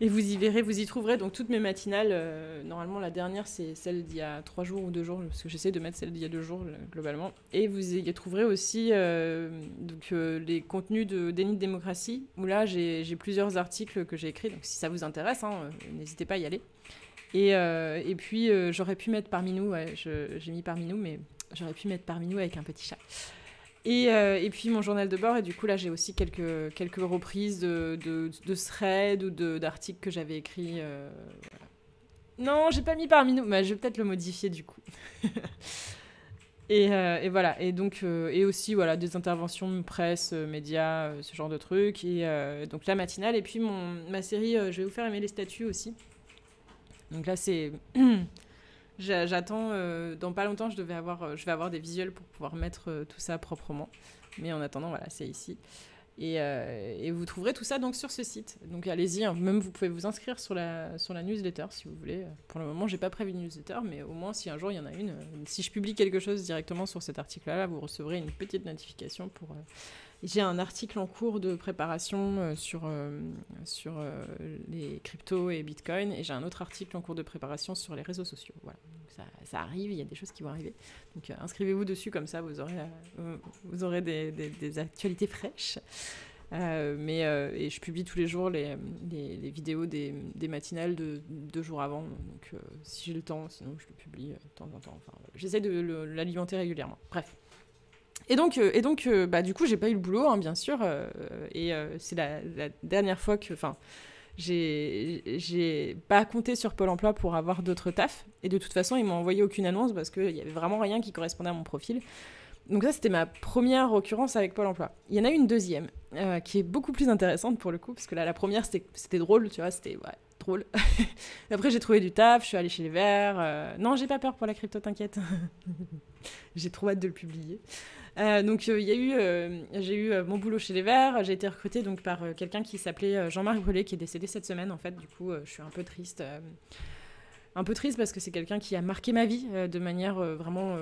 Et vous y verrez, vous y trouverez donc toutes mes matinales. Euh, normalement, la dernière, c'est celle d'il y a trois jours ou deux jours, parce que j'essaie de mettre celle d'il y a deux jours globalement. Et vous y trouverez aussi euh, donc, euh, les contenus de Déni de démocratie, où là, j'ai plusieurs articles que j'ai écrits. Donc, si ça vous intéresse, hein, n'hésitez pas à y aller. Et, et puis, j'aurais pu mettre parmi nous, ouais, j'ai mis parmi nous, mais j'aurais pu mettre parmi nous avec un petit chat. Et, euh, et, puis mon journal de bord, et du coup là j'ai aussi quelques, quelques reprises de, de, threads ou d'articles que j'avais écrits. Euh, non, j'ai pas mis parmi nous, mais je vais peut-être le modifier du coup. [laughs] et, euh, et, voilà, et donc, et aussi voilà, des interventions presse, médias, ce genre de trucs. Et donc la matinale, et puis mon, ma série, je vais vous faire aimer les statuts aussi. Donc là c'est. [clears throat] J'attends, euh, dans pas longtemps, je, devais avoir, euh, je vais avoir des visuels pour pouvoir mettre euh, tout ça proprement. Mais en attendant, voilà, c'est ici. Et, vous trouverez tout ça donc sur ce site. Donc allez-y, hein. même vous pouvez vous inscrire sur la, sur la newsletter si vous voulez. Pour le moment, j'ai pas prévu de newsletter, mais au moins si un jour il y en a une, si je publie quelque chose directement sur cet article-là, vous recevrez une petite notification pour j'ai un article en cours de préparation euh, sur, euh, sur euh, les cryptos et Bitcoin et j'ai un autre article en cours de préparation sur les réseaux sociaux. Voilà. ça, arrive, il y a des choses qui vont arriver. Donc inscrivez-vous dessus, comme ça vous aurez, vous aurez des, actualités fraîches. mais et je publie tous les jours les, les, vidéos des, des, matinales de deux jours avant. Donc si j'ai le temps, sinon je le publie de temps en temps. Enfin, J'essaie de l'alimenter régulièrement. Bref. Et donc, euh, et donc euh, bah, du coup, j'ai pas eu le boulot, hein, bien sûr. Euh, et c'est la, dernière fois que. Enfin, j'ai pas compté sur Pôle emploi pour avoir d'autres tafs. Et de toute façon, ils m'ont envoyé aucune annonce parce qu'il y avait vraiment rien qui correspondait à mon profil. Donc, ça, c'était ma première occurrence avec Pôle emploi. Il y en a une deuxième qui est beaucoup plus intéressante pour le coup, parce que là, la première, c'était drôle, tu vois, c'était. Drôle. [laughs] Après, j'ai trouvé du taf, je suis allée chez les Verts. Non, j'ai pas peur pour la crypto, t'inquiète. [laughs] j'ai trop hâte de le publier. Euh, donc euh, il y a eu, euh, j'ai eu mon boulot chez les Verts. J'ai été recrutée donc par quelqu'un qui s'appelait Jean-Marc Brûlé, qui est décédé cette semaine en fait. Du coup, je suis un peu triste, un peu triste parce que c'est quelqu'un qui a marqué ma vie de manière vraiment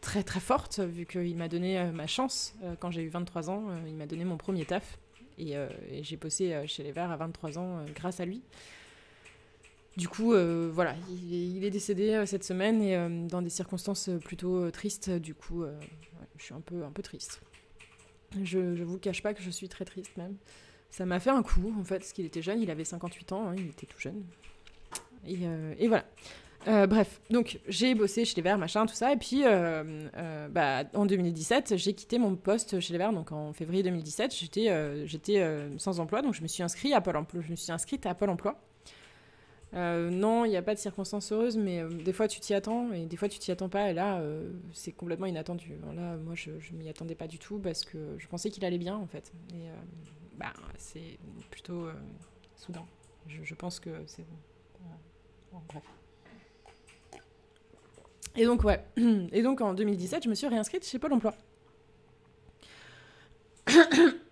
très très forte, vu qu'il m'a donné ma chance quand j'ai eu 23 ans. il m'a donné mon premier taf et, et j'ai bossé chez les Verts à 23 ans grâce à lui. Du coup, euh, voilà, il, est décédé euh, cette semaine et euh, dans des circonstances plutôt tristes. Du coup, je suis un peu, un peu triste. Je, ne vous cache pas que je suis très triste même. Ça m'a fait un coup, en fait, parce qu'il était jeune, il avait 58 ans, hein, il était tout jeune. Et, voilà. bref, donc j'ai bossé chez les Verts, machin, tout ça, et puis bah, en 2017, j'ai quitté mon poste chez les Verts, donc en février 2017, j'étais j'étais sans emploi, donc je me suis inscrite à Pôle Emploi. Je me suis inscrite à Pôle Emploi. Euh, non, il n'y a pas de circonstances heureuses, mais euh, des fois tu t'y attends et des fois tu t'y attends pas. Et là, euh, c'est complètement inattendu. Là, moi, je, je m'y attendais pas du tout parce que je pensais qu'il allait bien en fait. Et bah, c'est plutôt soudain. Je, pense que c'est bon. bref. Et donc, ouais. [clears throat] Et donc, en 2017, je me suis réinscrite chez Pôle emploi. [clears throat]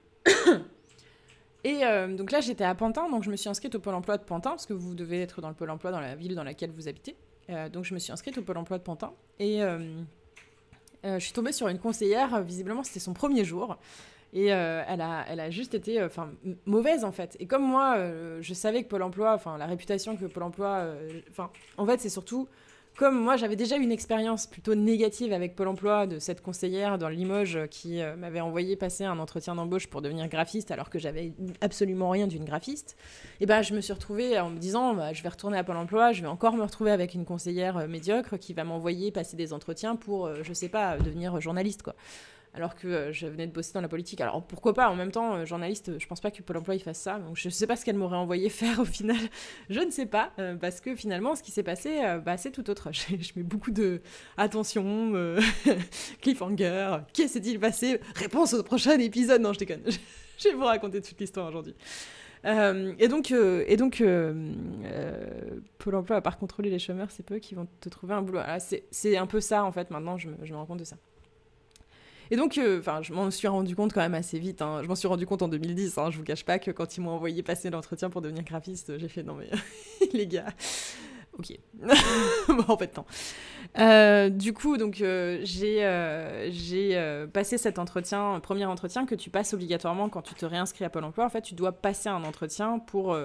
Et euh, donc là, j'étais à Pantin, donc je me suis inscrite au Pôle emploi de Pantin, parce que vous devez être dans le Pôle emploi dans la ville dans laquelle vous habitez. Euh, donc je me suis inscrite au Pôle emploi de Pantin. Et euh, je suis tombée sur une conseillère, visiblement c'était son premier jour. Et elle, a, elle a juste été mauvaise en fait. Et comme moi, je savais que Pôle emploi, enfin la réputation que Pôle emploi, enfin en fait c'est surtout comme moi j'avais déjà une expérience plutôt négative avec Pôle emploi de cette conseillère dans Limoges qui euh, m'avait envoyé passer un entretien d'embauche pour devenir graphiste alors que j'avais absolument rien d'une graphiste, et ben je me suis retrouvée en me disant bah, je vais retourner à Pôle emploi, je vais encore me retrouver avec une conseillère euh, médiocre qui va m'envoyer passer des entretiens pour, euh, je sais pas, devenir journaliste alors que euh, je venais de bosser dans la politique. Alors pourquoi pas, en même temps, euh, journaliste, je pense pas que Pôle emploi fasse ça. Donc je sais pas ce qu'elle m'aurait envoyé [laughs] faire au final. Je ne sais pas, euh, parce que finalement, ce qui s'est passé, bah, c'est tout autre. [laughs] Je, mets beaucoup de attention, [laughs] cliffhanger, qu'est-ce s'est-il passé? Réponse au prochain épisode. Non, je déconne. je vais vous raconter toute l'histoire aujourd'hui. et donc, et donc Pôle emploi, à part contrôler les chômeurs, c'est peu qui vont te trouver un boulot. C'est un peu ça, en fait, maintenant, je me, je me rends compte de ça. Et donc, euh, je m'en suis rendu compte quand même assez vite. Hein. Je m'en suis rendu compte en 2010. Hein. Je vous cache pas que quand ils m'ont envoyé passer l'entretien pour devenir graphiste, j'ai fait non mais [laughs] les gars, ok. [laughs] bon, en fait, non. Euh, du coup, donc, euh, j'ai euh, passé cet entretien, premier entretien que tu passes obligatoirement quand tu te réinscris à Pôle emploi. En fait, tu dois passer un entretien pour,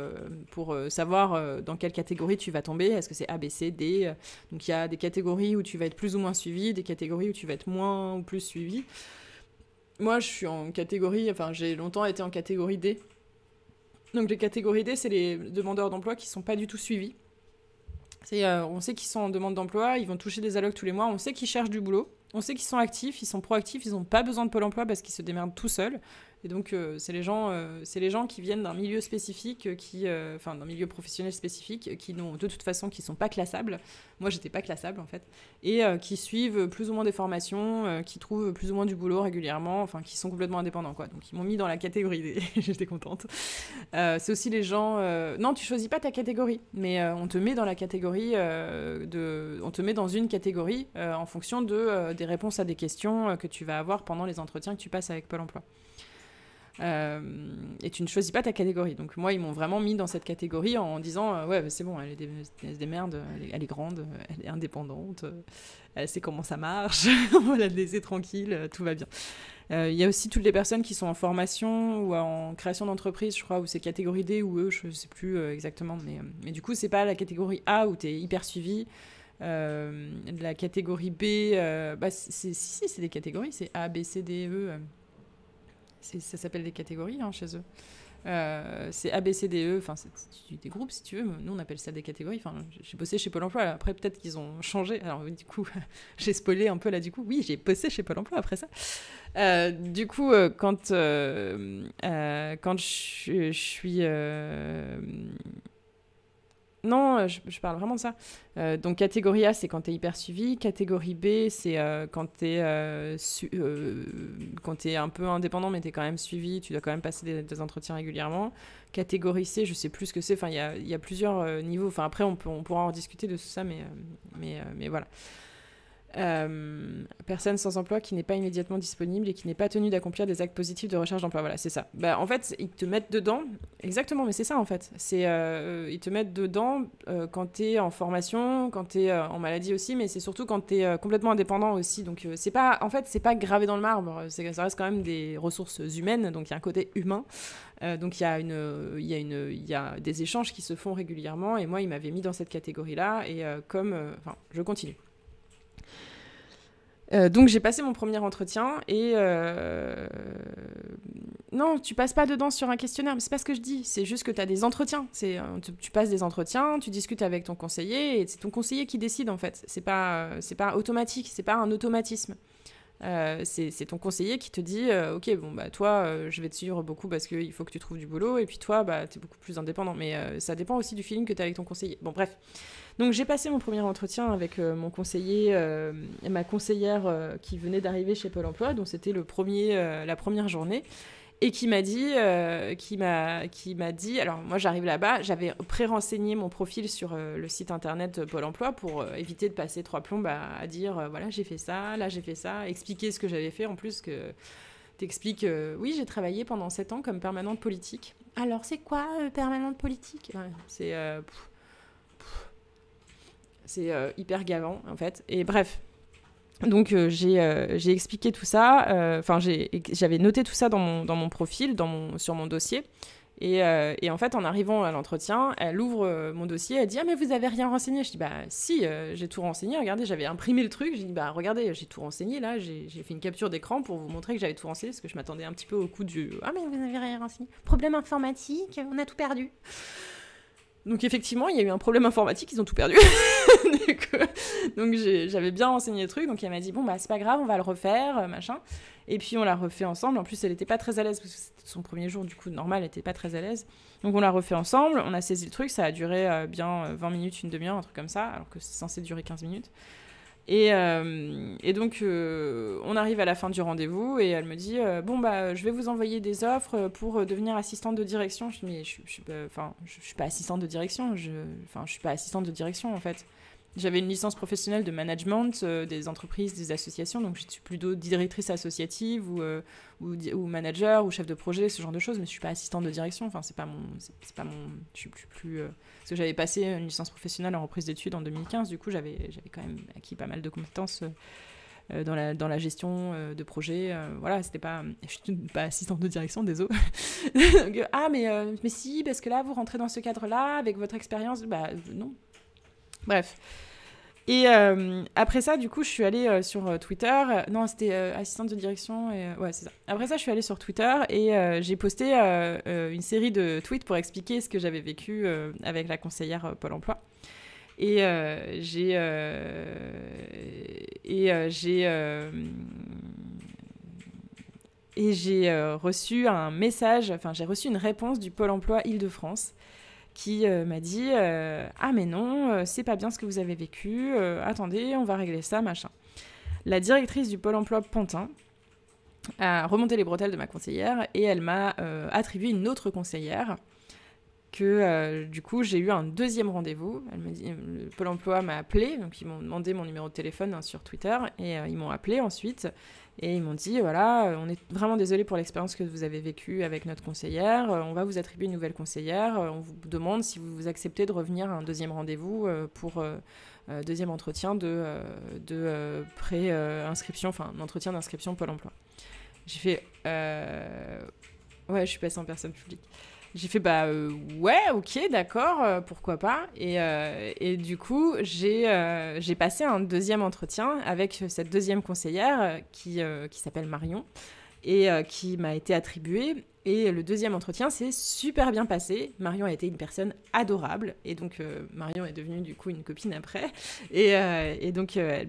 pour savoir dans quelle catégorie tu vas tomber. Est-ce que c'est A, B, C, D Donc, il y a des catégories où tu vas être plus ou moins suivi, des catégories où tu vas être moins ou plus suivi. Moi, je suis en catégorie, enfin, j'ai longtemps été en catégorie D. Donc, les catégories D, c'est les demandeurs d'emploi qui sont pas du tout suivis. Euh, on sait qu'ils sont en demande d'emploi, ils vont toucher des allocs tous les mois, on sait qu'ils cherchent du boulot, on sait qu'ils sont actifs, ils sont proactifs, ils n'ont pas besoin de Pôle emploi parce qu'ils se démerdent tout seuls. Et donc, euh, c'est les, gens, euh, les gens qui viennent d'un milieu spécifique, euh, qui, enfin d'un milieu professionnel spécifique, qui n'ont de toute façon qui sont pas classables. Moi, j'étais pas classable en fait, et qui suivent plus ou moins des formations, qui trouvent plus ou moins du boulot régulièrement, enfin qui sont complètement indépendants quoi. Donc, ils m'ont mis dans la catégorie. [laughs] J'étais contente. c'est aussi les gens. Non, tu choisis pas ta catégorie, mais on te met dans la catégorie de. On te met dans une catégorie en fonction de des réponses à des questions que tu vas avoir pendant les entretiens que tu passes avec Pôle Emploi. Euh, et tu ne choisis pas ta catégorie. Donc moi, ils m'ont vraiment mis dans cette catégorie en disant euh, ouais, c'est bon, elle, se démerde, elle est, grande, elle est indépendante, elle sait comment ça marche, on va la laisser tranquille, tout va bien. Euh, il y a aussi toutes les personnes qui sont en formation ou en création d'entreprise, je crois, ou c'est catégorie D ou E, je ne sais plus exactement. Mais, du coup, c'est pas la catégorie A où tu es hyper suivi. la catégorie B, bah, si, c'est des catégories, c'est A, B, C, D, E. Ça s'appelle des catégories hein, chez eux. Euh, c'est ABCDE, enfin c'est des groupes si tu veux, nous on appelle ça des catégories. Enfin, j'ai bossé chez Pôle Emploi, après peut-être qu'ils ont changé. Alors du coup, [laughs] j'ai spoilé un peu là du coup. Oui, j'ai bossé chez Pôle Emploi après ça. Euh, du coup, euh, quand quand je, je suis non, euh, je, parle vraiment de ça. Euh, donc catégorie A, c'est quand tu es hyper suivi. Catégorie B, c'est euh, quand tu es, un peu indépendant, mais tu es quand même suivi. Tu dois quand même passer des, entretiens régulièrement. Catégorie C, je sais plus ce que c'est. Enfin, il y a, plusieurs niveaux. Enfin, après, on, pourra en discuter de tout ça, mais voilà. Euh, personne sans emploi qui n'est pas immédiatement disponible et qui n'est pas tenu d'accomplir des actes positifs de recherche d'emploi. Voilà, c'est ça. Bah, en fait, ils te mettent dedans. Exactement, mais c'est ça en fait. C'est euh, ils te mettent dedans euh, quand tu es en formation, quand tu es en maladie aussi, mais c'est surtout quand tu es complètement indépendant aussi. Donc c'est pas en fait, c'est pas gravé dans le marbre, ça reste quand même des ressources humaines, donc il y a un côté humain. donc il y a une y a des échanges qui se font régulièrement et moi, il m'avait mis dans cette catégorie-là et comme enfin, je continue. Euh, donc j'ai passé mon premier entretien et euh, non, tu passes pas dedans sur un questionnaire, mais c'est pas ce que je dis. C'est juste que tu as des entretiens. C'est euh, tu, passes des entretiens, tu discutes avec ton conseiller et c'est ton conseiller qui décide en fait. C'est pas c'est pas automatique, c'est pas un automatisme. c'est ton conseiller qui te dit ok bon bah toi je vais te suivre beaucoup parce qu'il faut que tu trouves du boulot et puis toi bah tu es beaucoup plus indépendant mais ça dépend aussi du feeling que tu as avec ton conseiller bon bref donc j'ai passé mon premier entretien avec euh, mon conseiller euh, ma conseillère euh, qui venait d'arriver chez Pôle Emploi, donc c'était le premier, la première journée. et qui m'a dit, qui m'a, qui m'a dit, alors moi j'arrive là-bas, j'avais pré-renseigné mon profil sur le site internet Pôle Emploi pour éviter de passer trois plombes à, dire, voilà j'ai fait ça, là j'ai fait ça, expliquer ce que j'avais fait en plus que t'expliques, oui j'ai travaillé pendant sept ans comme permanente politique. Alors c'est quoi permanente politique? C'est c'est hyper gavant en fait. Et bref, donc euh, euh, j'ai expliqué tout ça, euh, enfin j'avais noté tout ça dans mon, profil, dans mon, sur mon dossier. Et, en fait, en arrivant à l'entretien, elle ouvre mon dossier, elle dit Ah, mais vous avez rien renseigné? Je dis Bah, si, j'ai tout renseigné. Regardez, j'avais imprimé le truc. J'ai dit Bah, regardez, j'ai tout renseigné. Là, j'ai fait une capture d'écran pour vous montrer que j'avais tout renseigné parce que je m'attendais un petit peu au coup du Ah, mais vous n'avez rien renseigné. Problème informatique, on a tout perdu. Donc effectivement, il y a eu un problème informatique, ils ont tout perdu. [laughs] [laughs] donc j'avais bien renseigné le truc, donc elle m'a dit bon bah c'est pas grave, on va le refaire, euh, machin. Et puis on l'a refait ensemble. En plus, elle n'était pas très à l'aise parce que c'était son premier jour, du coup normal, elle n'était pas très à l'aise. Donc on l'a refait ensemble, on a saisi le truc, ça a duré euh, bien 20 euh, minutes, une demi-heure, un truc comme ça, alors que c'est censé durer 15 minutes. Et, donc, on arrive à la fin du rendez-vous et elle me dit Bon, bah, je vais vous envoyer des offres pour devenir assistante de direction. Je dis Mais je, je, je, suis pas assistante de direction. Je, enfin, je suis pas assistante de direction en fait. J'avais une licence professionnelle de management euh, des entreprises, des associations, donc je suis plutôt directrice associative ou, euh, ou, manager ou chef de projet, ce genre de choses, mais je suis pas assistante de direction. Enfin, c'est pas mon, c'est pas mon, je suis plus, plus euh, parce que j'avais passé une licence professionnelle en reprise d'études en 2015, du coup j'avais, j'avais quand même acquis pas mal de compétences. dans la, dans la gestion de projet. voilà, c'était pas. [laughs] Je suis pas assistante de direction, désolé. [laughs] ah, mais, mais si, parce que là, vous rentrez dans ce cadre-là, avec votre expérience. Bah, non, Bref. Et euh, après ça, du coup, je suis allée euh, sur euh, Twitter. non, c'était assistante de direction. Et, ouais, c'est ça. Après ça, je suis allée sur Twitter et j'ai posté une série de tweets pour expliquer ce que j'avais vécu avec la conseillère Pôle emploi. Et j'ai. et j'ai. et j'ai reçu un message, enfin, j'ai reçu une réponse du Pôle emploi Île-de-France qui euh, m'a dit euh, Ah, mais non, euh, c'est pas bien ce que vous avez vécu, attendez, on va régler ça, machin. La directrice du Pôle emploi Pantin a remonté les bretelles de ma conseillère et elle m'a attribué une autre conseillère que du coup j'ai eu un deuxième rendez-vous. Dit, le Pôle Emploi m'a appelé, donc ils m'ont demandé mon numéro de téléphone hein, sur Twitter et ils m'ont appelé ensuite et ils m'ont dit, voilà, on est vraiment désolé pour l'expérience que vous avez vécue avec notre conseillère. Euh, on va vous attribuer une nouvelle conseillère. Euh, on vous demande si vous acceptez de revenir à un deuxième rendez-vous euh, pour deuxième entretien de, de pré-inscription, enfin, entretien d'inscription Pôle emploi. J'ai fait, ouais, je suis passée en personne publique. J'ai fait bah euh, ouais, ok, d'accord, euh, pourquoi pas. Et, euh, et du coup, j'ai j'ai passé un deuxième entretien avec cette deuxième conseillère qui, qui s'appelle Marion et qui m'a été attribuée et le deuxième entretien s'est super bien passé. Marion a été une personne adorable. Et donc, euh, Marion est devenue du coup une copine après. Et, euh, donc, euh,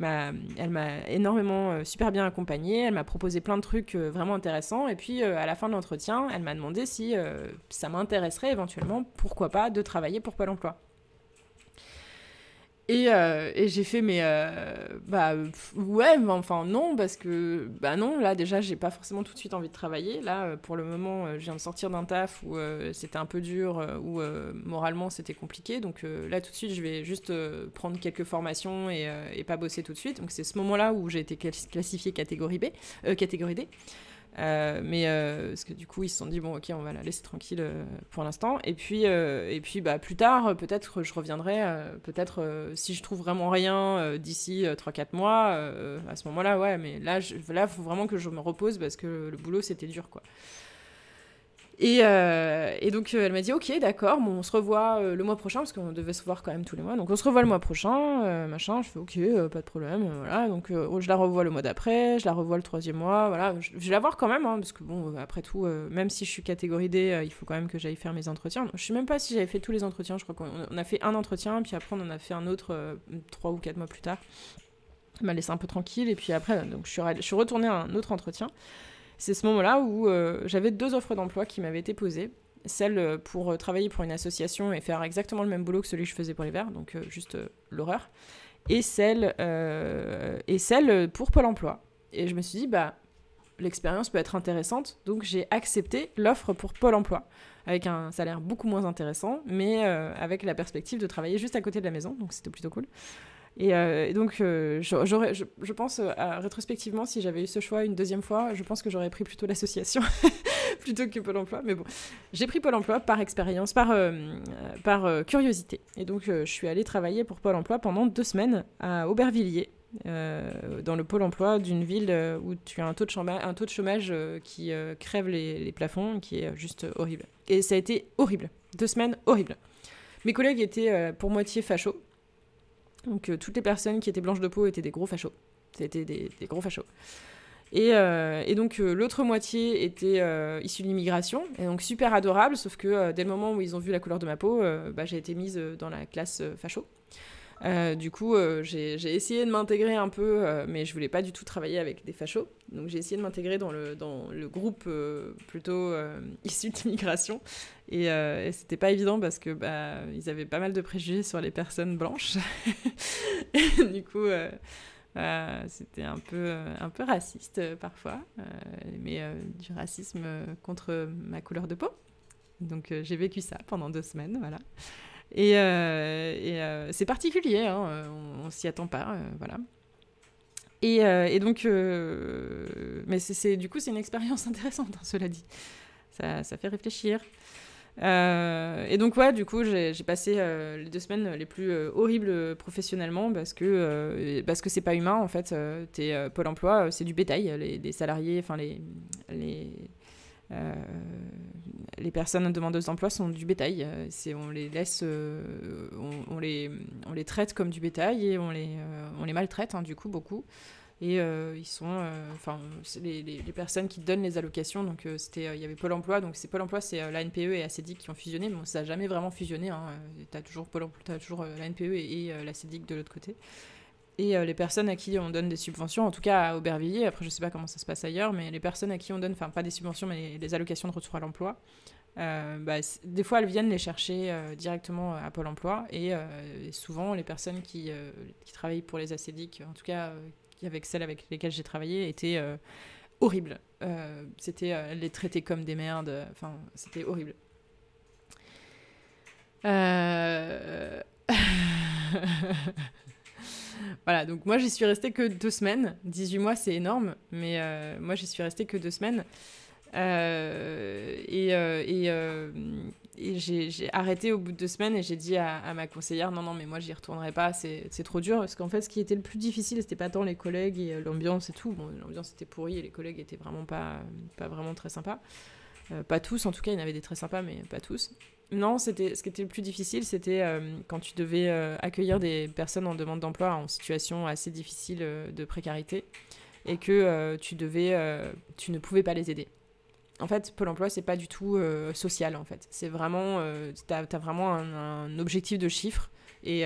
elle m'a énormément super bien accompagnée. Elle m'a proposé plein de trucs vraiment intéressants. Et puis, à la fin de l'entretien, elle m'a demandé si ça m'intéresserait éventuellement, pourquoi pas, de travailler pour Pôle emploi. Et, euh, et j'ai fait, mais euh, bah ouais, enfin non, parce que bah non, là déjà, j'ai pas forcément tout de suite envie de travailler. Là, euh, pour le moment, je viens de sortir d'un taf où c'était un peu dur, où moralement c'était compliqué. Donc là, tout de suite, je vais juste prendre quelques formations et, et, pas bosser tout de suite. Donc c'est ce moment-là où j'ai été classifiée catégorie B, catégorie D. Euh, mais euh, parce que du coup, ils se sont dit bon, ok, on va la laisser tranquille euh, pour l'instant. Et puis, et puis, bah, plus tard, peut-être je reviendrai. peut-être si je trouve vraiment rien d'ici 3-4 mois, à ce moment-là, ouais. Mais là, là, faut vraiment que je me repose parce que le boulot c'était dur, quoi. Euh, et, donc euh, elle m'a dit ok d'accord, on se revoit euh, le mois prochain parce qu'on devait se voir quand même tous les mois. Donc on se revoit le mois prochain, machin. Je fais ok, pas de problème, voilà. Donc je la revois le mois d'après, je la revois le troisième mois, voilà. Je, vais la voir quand même hein, parce que bon après tout, même si je suis catégorie D, il faut quand même que j'aille faire mes entretiens. Je sais même pas si j'avais fait tous les entretiens. Je crois qu'on a fait un entretien, puis après on en a fait un autre trois ou quatre mois plus tard. M'a laissé un peu tranquille et puis après donc je suis, je suis retournée à un autre entretien. C'est ce moment-là où euh, j'avais deux offres d'emploi qui m'avaient été posées. Celle euh, pour euh, travailler pour une association et faire exactement le même boulot que celui que je faisais pour les Verts, donc juste l'horreur. Et celle, et celle pour Pôle emploi. Et je me suis dit, bah, l'expérience peut être intéressante. Donc j'ai accepté l'offre pour Pôle Emploi, avec un salaire beaucoup moins intéressant, mais avec la perspective de travailler juste à côté de la maison, donc c'était plutôt cool. Et, donc, j'aurais, je, pense, rétrospectivement, si j'avais eu ce choix une deuxième fois, je pense que j'aurais pris plutôt l'association [laughs] plutôt que Pôle emploi. Mais bon, j'ai pris Pôle emploi par expérience, par, par curiosité. Et donc, je suis allée travailler pour Pôle emploi pendant deux semaines à Aubervilliers, euh, dans le pôle emploi d'une ville euh, où tu as un taux de chômage, euh, qui crève les, plafonds, qui est juste horrible. Et ça a été horrible. Deux semaines horribles. Mes collègues étaient pour moitié fachos. Donc toutes les personnes qui étaient blanches de peau étaient des gros fachos. C'était des, gros fachos. Et, et donc l'autre moitié était issue de l'immigration, et donc super adorable, sauf que dès le moment où ils ont vu la couleur de ma peau, bah, j'ai été mise dans la classe facho. Euh, du coup, euh, j'ai essayé de m'intégrer un peu, euh, mais je voulais pas du tout travailler avec des fachos. Donc j'ai essayé de m'intégrer dans le, groupe plutôt [laughs] issu de l'immigration. Et, et c'était pas évident parce que bah, ils avaient pas mal de préjugés sur les personnes blanches. [laughs] du coup, c'était un peu, un peu raciste parfois, mais du racisme contre ma couleur de peau. Donc j'ai vécu ça pendant deux semaines, voilà. Et, euh, euh, c'est particulier, hein, on, s'y attend pas, euh, voilà. Et, donc, mais c'est, du coup, c'est une expérience [laughs] intéressante, hein, cela dit. Ça, ça fait réfléchir. et donc, ouais, du coup, j'ai, passé les deux semaines les plus horribles professionnellement parce que, parce que c'est pas humain, en fait. t'es Pôle emploi, c'est du bétail. Les, les salariés, enfin, les, les, euh, les personnes demandeuses d'emploi sont du bétail. Euh, on les laisse, euh, on, les, traite comme du bétail et on les, maltraite, hein, du coup, beaucoup. Et ils sont, enfin, les, personnes qui donnent les allocations. Donc, c'était, il y avait Pôle Emploi. Donc, c'est Pôle Emploi, c'est l'ANPE et CEDIC qui ont fusionné. Mais ça n'a jamais vraiment fusionné. Hein. Tu as toujours Pôle Emploi, as toujours l'ANPE et, et la CEDIC de l'autre côté. Et euh, les personnes à qui on donne des subventions, en tout cas à Aubervilliers, après je sais pas comment ça se passe ailleurs, mais les personnes à qui on donne, enfin pas des subventions, mais les, allocations de retour à l'emploi, euh, bah, des fois elles viennent les chercher euh, directement à Pôle emploi. Et, souvent les personnes qui, travaillent pour les ACDIC, en tout cas avec celles avec lesquelles j'ai travaillé, étaient horribles. c'était les traiter comme des merdes, enfin c'était horrible. [laughs] voilà, donc moi j'y suis restée que deux semaines. 18 mois, c'est énorme, mais euh, moi j'y suis restée que deux semaines. Euh, et, euh, j'ai arrêté au bout de deux semaines et j'ai dit à, ma conseillère non, non, mais moi j'y retournerai pas, c'est trop dur. Parce qu'en fait, ce qui était le plus difficile, c'était pas tant les collègues et l'ambiance et tout. L'ambiance était pourrie et les collègues étaient vraiment pas, pas vraiment très sympas. pas tous, en tout cas, il y en avait des très sympas, mais pas tous. Non, c'était ce qui était le plus difficile, c'était euh, quand tu devais euh, accueillir des personnes en demande d'emploi en situation assez difficile euh, de précarité et que tu devais, tu ne pouvais pas les aider. En fait, Pôle Emploi, c'est pas du tout social. En fait, c'est vraiment, tu as, vraiment un, objectif de chiffre et,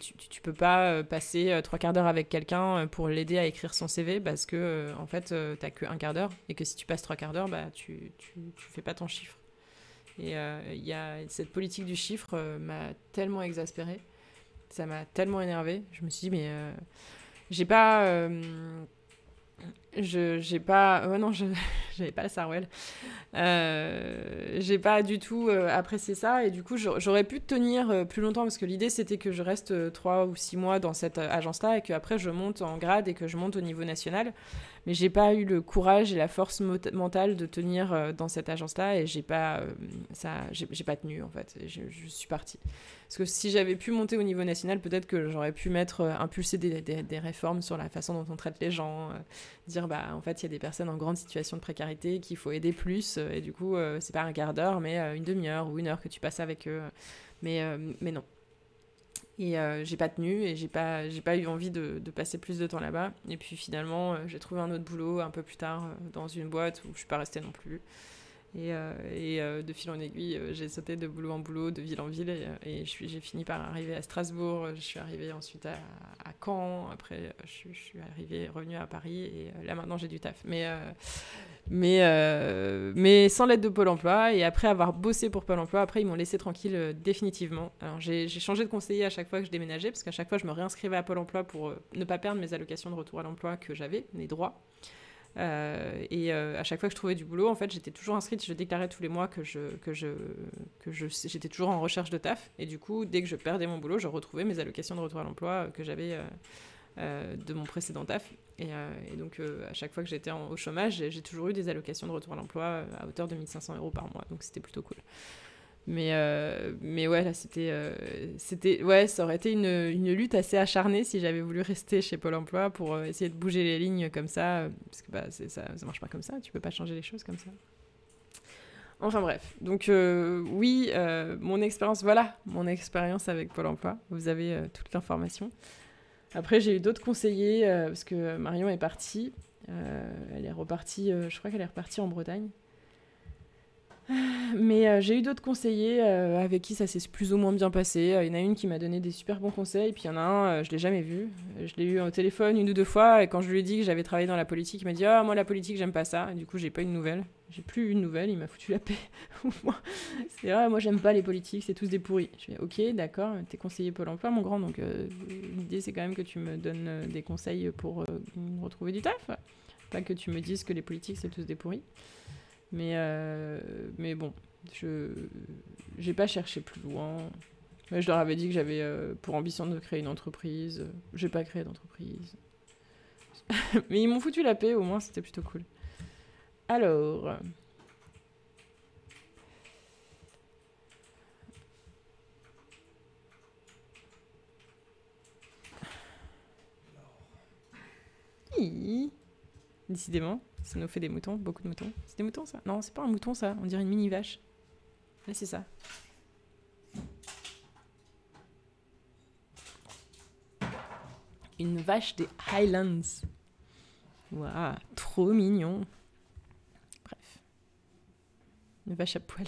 tu, tu, peux pas passer trois quarts d'heure avec quelqu'un pour l'aider à écrire son CV parce que en fait, t'as que un quart d'heure et que si tu passes trois quarts d'heure, bah tu, tu, tu fais pas ton chiffre. Et euh, il y a cette politique du chiffre euh, m'a tellement exaspérée, ça m'a tellement énervée. Je me suis dit, mais euh, j'ai pas je j'ai pas ouais non je [laughs] j'avais pas la Sarwell. Euh, j'ai pas du tout apprécié ça. Et du coup j'aurais pu tenir plus longtemps parce que l'idée c'était que je reste trois ou six mois dans cette agence là et que après je monte en grade et que je monte au niveau national mais j'ai pas eu le courage et la force mentale de tenir euh, dans cette agence-là et j'ai pas euh, ça, j'ai pas tenu en fait. Je, suis partie. Parce que si j'avais pu monter au niveau national, peut-être que j'aurais pu mettre euh, impulser des, des, réformes sur la façon dont on traite les gens, dire bah en fait il y a des personnes en grande situation de précarité qu'il faut aider plus et du coup c'est pas un quart d'heure mais une demi-heure ou une heure que tu passes avec eux. Mais mais non, et euh, j'ai pas tenu et j'ai pas, j'ai pas eu envie de, de, passer plus de temps là-bas. Et puis finalement, euh, j'ai trouvé un autre boulot un peu plus tard euh, dans une boîte où je suis pas restée non plus. Et, et de fil en aiguille, j'ai sauté de boulot en boulot, de ville en ville. Et, j'ai fini par arriver à Strasbourg. Je suis arrivée ensuite à, Caen. Après, je, suis arrivée, revenue à Paris. Et là, maintenant, j'ai du taf. Mais mais, euh, mais sans l'aide de Pôle emploi. Et après avoir bossé pour Pôle emploi, après, ils m'ont laissé tranquille euh, définitivement. Alors, j'ai changé de conseiller à chaque fois que je déménageais, parce qu'à chaque fois, je me réinscrivais à Pôle emploi pour euh, ne pas perdre mes allocations de retour à l'emploi que j'avais, mes droits. Et à chaque fois que je trouvais du boulot, en fait, j'étais toujours inscrite. Je déclarais tous les mois que je que je que je j'étais toujours en recherche de taf. Et du coup, dès que je perdais mon boulot, je retrouvais mes allocations de retour à l'emploi que j'avais de mon précédent taf. Et, donc, à chaque fois que j'étais au chômage, j'ai toujours eu des allocations de retour à l'emploi à hauteur de 1500 euros par mois. Donc, c'était plutôt cool. Mais, euh, mais ouais, là, euh, c'était. Ouais, ça aurait été une, une lutte assez acharnée si j'avais voulu rester chez Pôle emploi pour euh, essayer de bouger les lignes comme ça. Parce que bah, ça, ça marche pas comme ça, tu peux pas changer les choses comme ça. Enfin bref, donc oui, mon expérience, voilà, mon expérience avec Pôle emploi. Vous avez toute l'information. Après, j'ai eu d'autres conseillers parce que Marion est partie. elle est repartie, je crois qu'elle est repartie en Bretagne. Mais euh, j'ai eu d'autres conseillers euh, avec qui ça s'est plus ou moins bien passé. Euh, il y en a une qui m'a donné des super bons conseils, puis il y en a un, je l'ai jamais vu. Je l'ai eu au téléphone une ou deux fois, et quand je lui ai dit que j'avais travaillé dans la politique, il m'a dit Ah, moi la politique, j'aime pas ça. Et du coup, j'ai pas une nouvelle. J'ai plus une nouvelle, il m'a foutu la paix. [laughs] c'est vrai, moi j'aime pas les politiques, c'est tous des pourris. Je fais Ok, d'accord, t'es conseiller Pôle emploi, mon grand, donc l'idée c'est quand même que tu me donnes des conseils pour retrouver du taf. Pas que tu me dises que les politiques c'est tous des pourris. Mais, euh, mais bon, je n'ai pas cherché plus loin. je leur avais dit que j'avais euh, pour ambition de créer une entreprise. J'ai pas créé d'entreprise. [laughs] mais ils m'ont foutu la paix, au moins c'était plutôt cool. Alors. Décidément. Ça nous fait des moutons, beaucoup de moutons. C'est des moutons ça? Non, c'est pas un mouton ça, on dirait une mini vache. Là c'est ça. Une vache des Highlands. Waouh, trop mignon. Bref. Une vache à poil.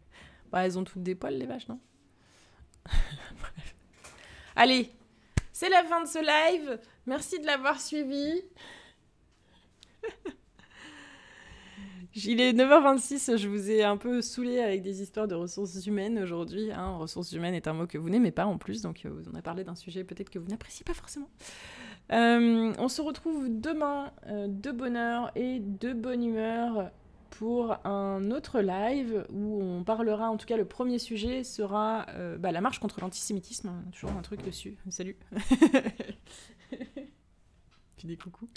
[laughs] bah, elles ont toutes des poils les vaches, non? [laughs] Bref. Allez, c'est la fin de ce live. Merci de l'avoir suivi. Il est 9h26, je vous ai un peu saoulé avec des histoires de ressources humaines aujourd'hui. Hein. Ressources humaines est un mot que vous n'aimez pas en plus, donc euh, on a parlé d'un sujet peut-être que vous n'appréciez pas forcément. Euh, on se retrouve demain euh, de bonne heure et de bonne humeur pour un autre live où on parlera, en tout cas le premier sujet sera bah, la marche contre l'antisémitisme. Hein, toujours un truc dessus. Salut. [laughs] Puis des coucou.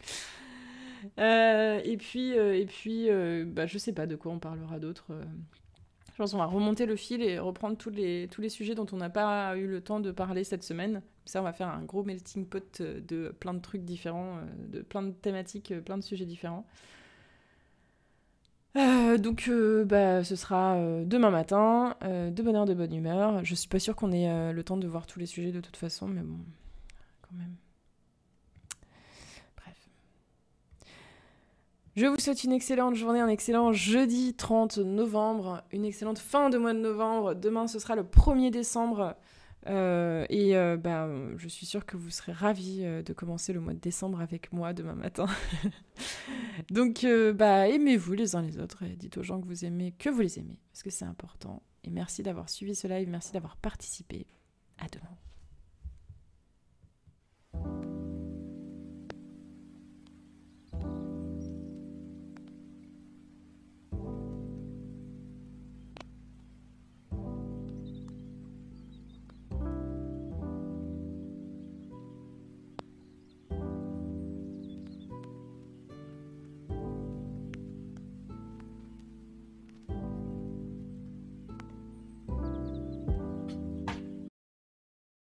Euh, et puis, euh, et puis euh, bah, je sais pas de quoi on parlera d'autre. Je pense qu'on va remonter le fil et reprendre tous les, tous les sujets dont on n'a pas eu le temps de parler cette semaine. Ça, on va faire un gros melting pot de plein de trucs différents, de plein de thématiques, plein de sujets différents. donc, bah, ce sera demain matin, de bonne heure, de bonne humeur. Je suis pas sûre qu'on ait le temps de voir tous les sujets de toute façon, mais bon, quand même. Je vous souhaite une excellente journée, un excellent jeudi 30 novembre, une excellente fin de mois de novembre. Demain, ce sera le 1er décembre. Euh, et euh, bah, je suis sûre que vous serez ravis euh, de commencer le mois de décembre avec moi demain matin. [laughs] Donc, bah, aimez-vous les uns les autres et dites aux gens que vous aimez, que vous les aimez, parce que c'est important. Et merci d'avoir suivi ce live, merci d'avoir participé. À demain.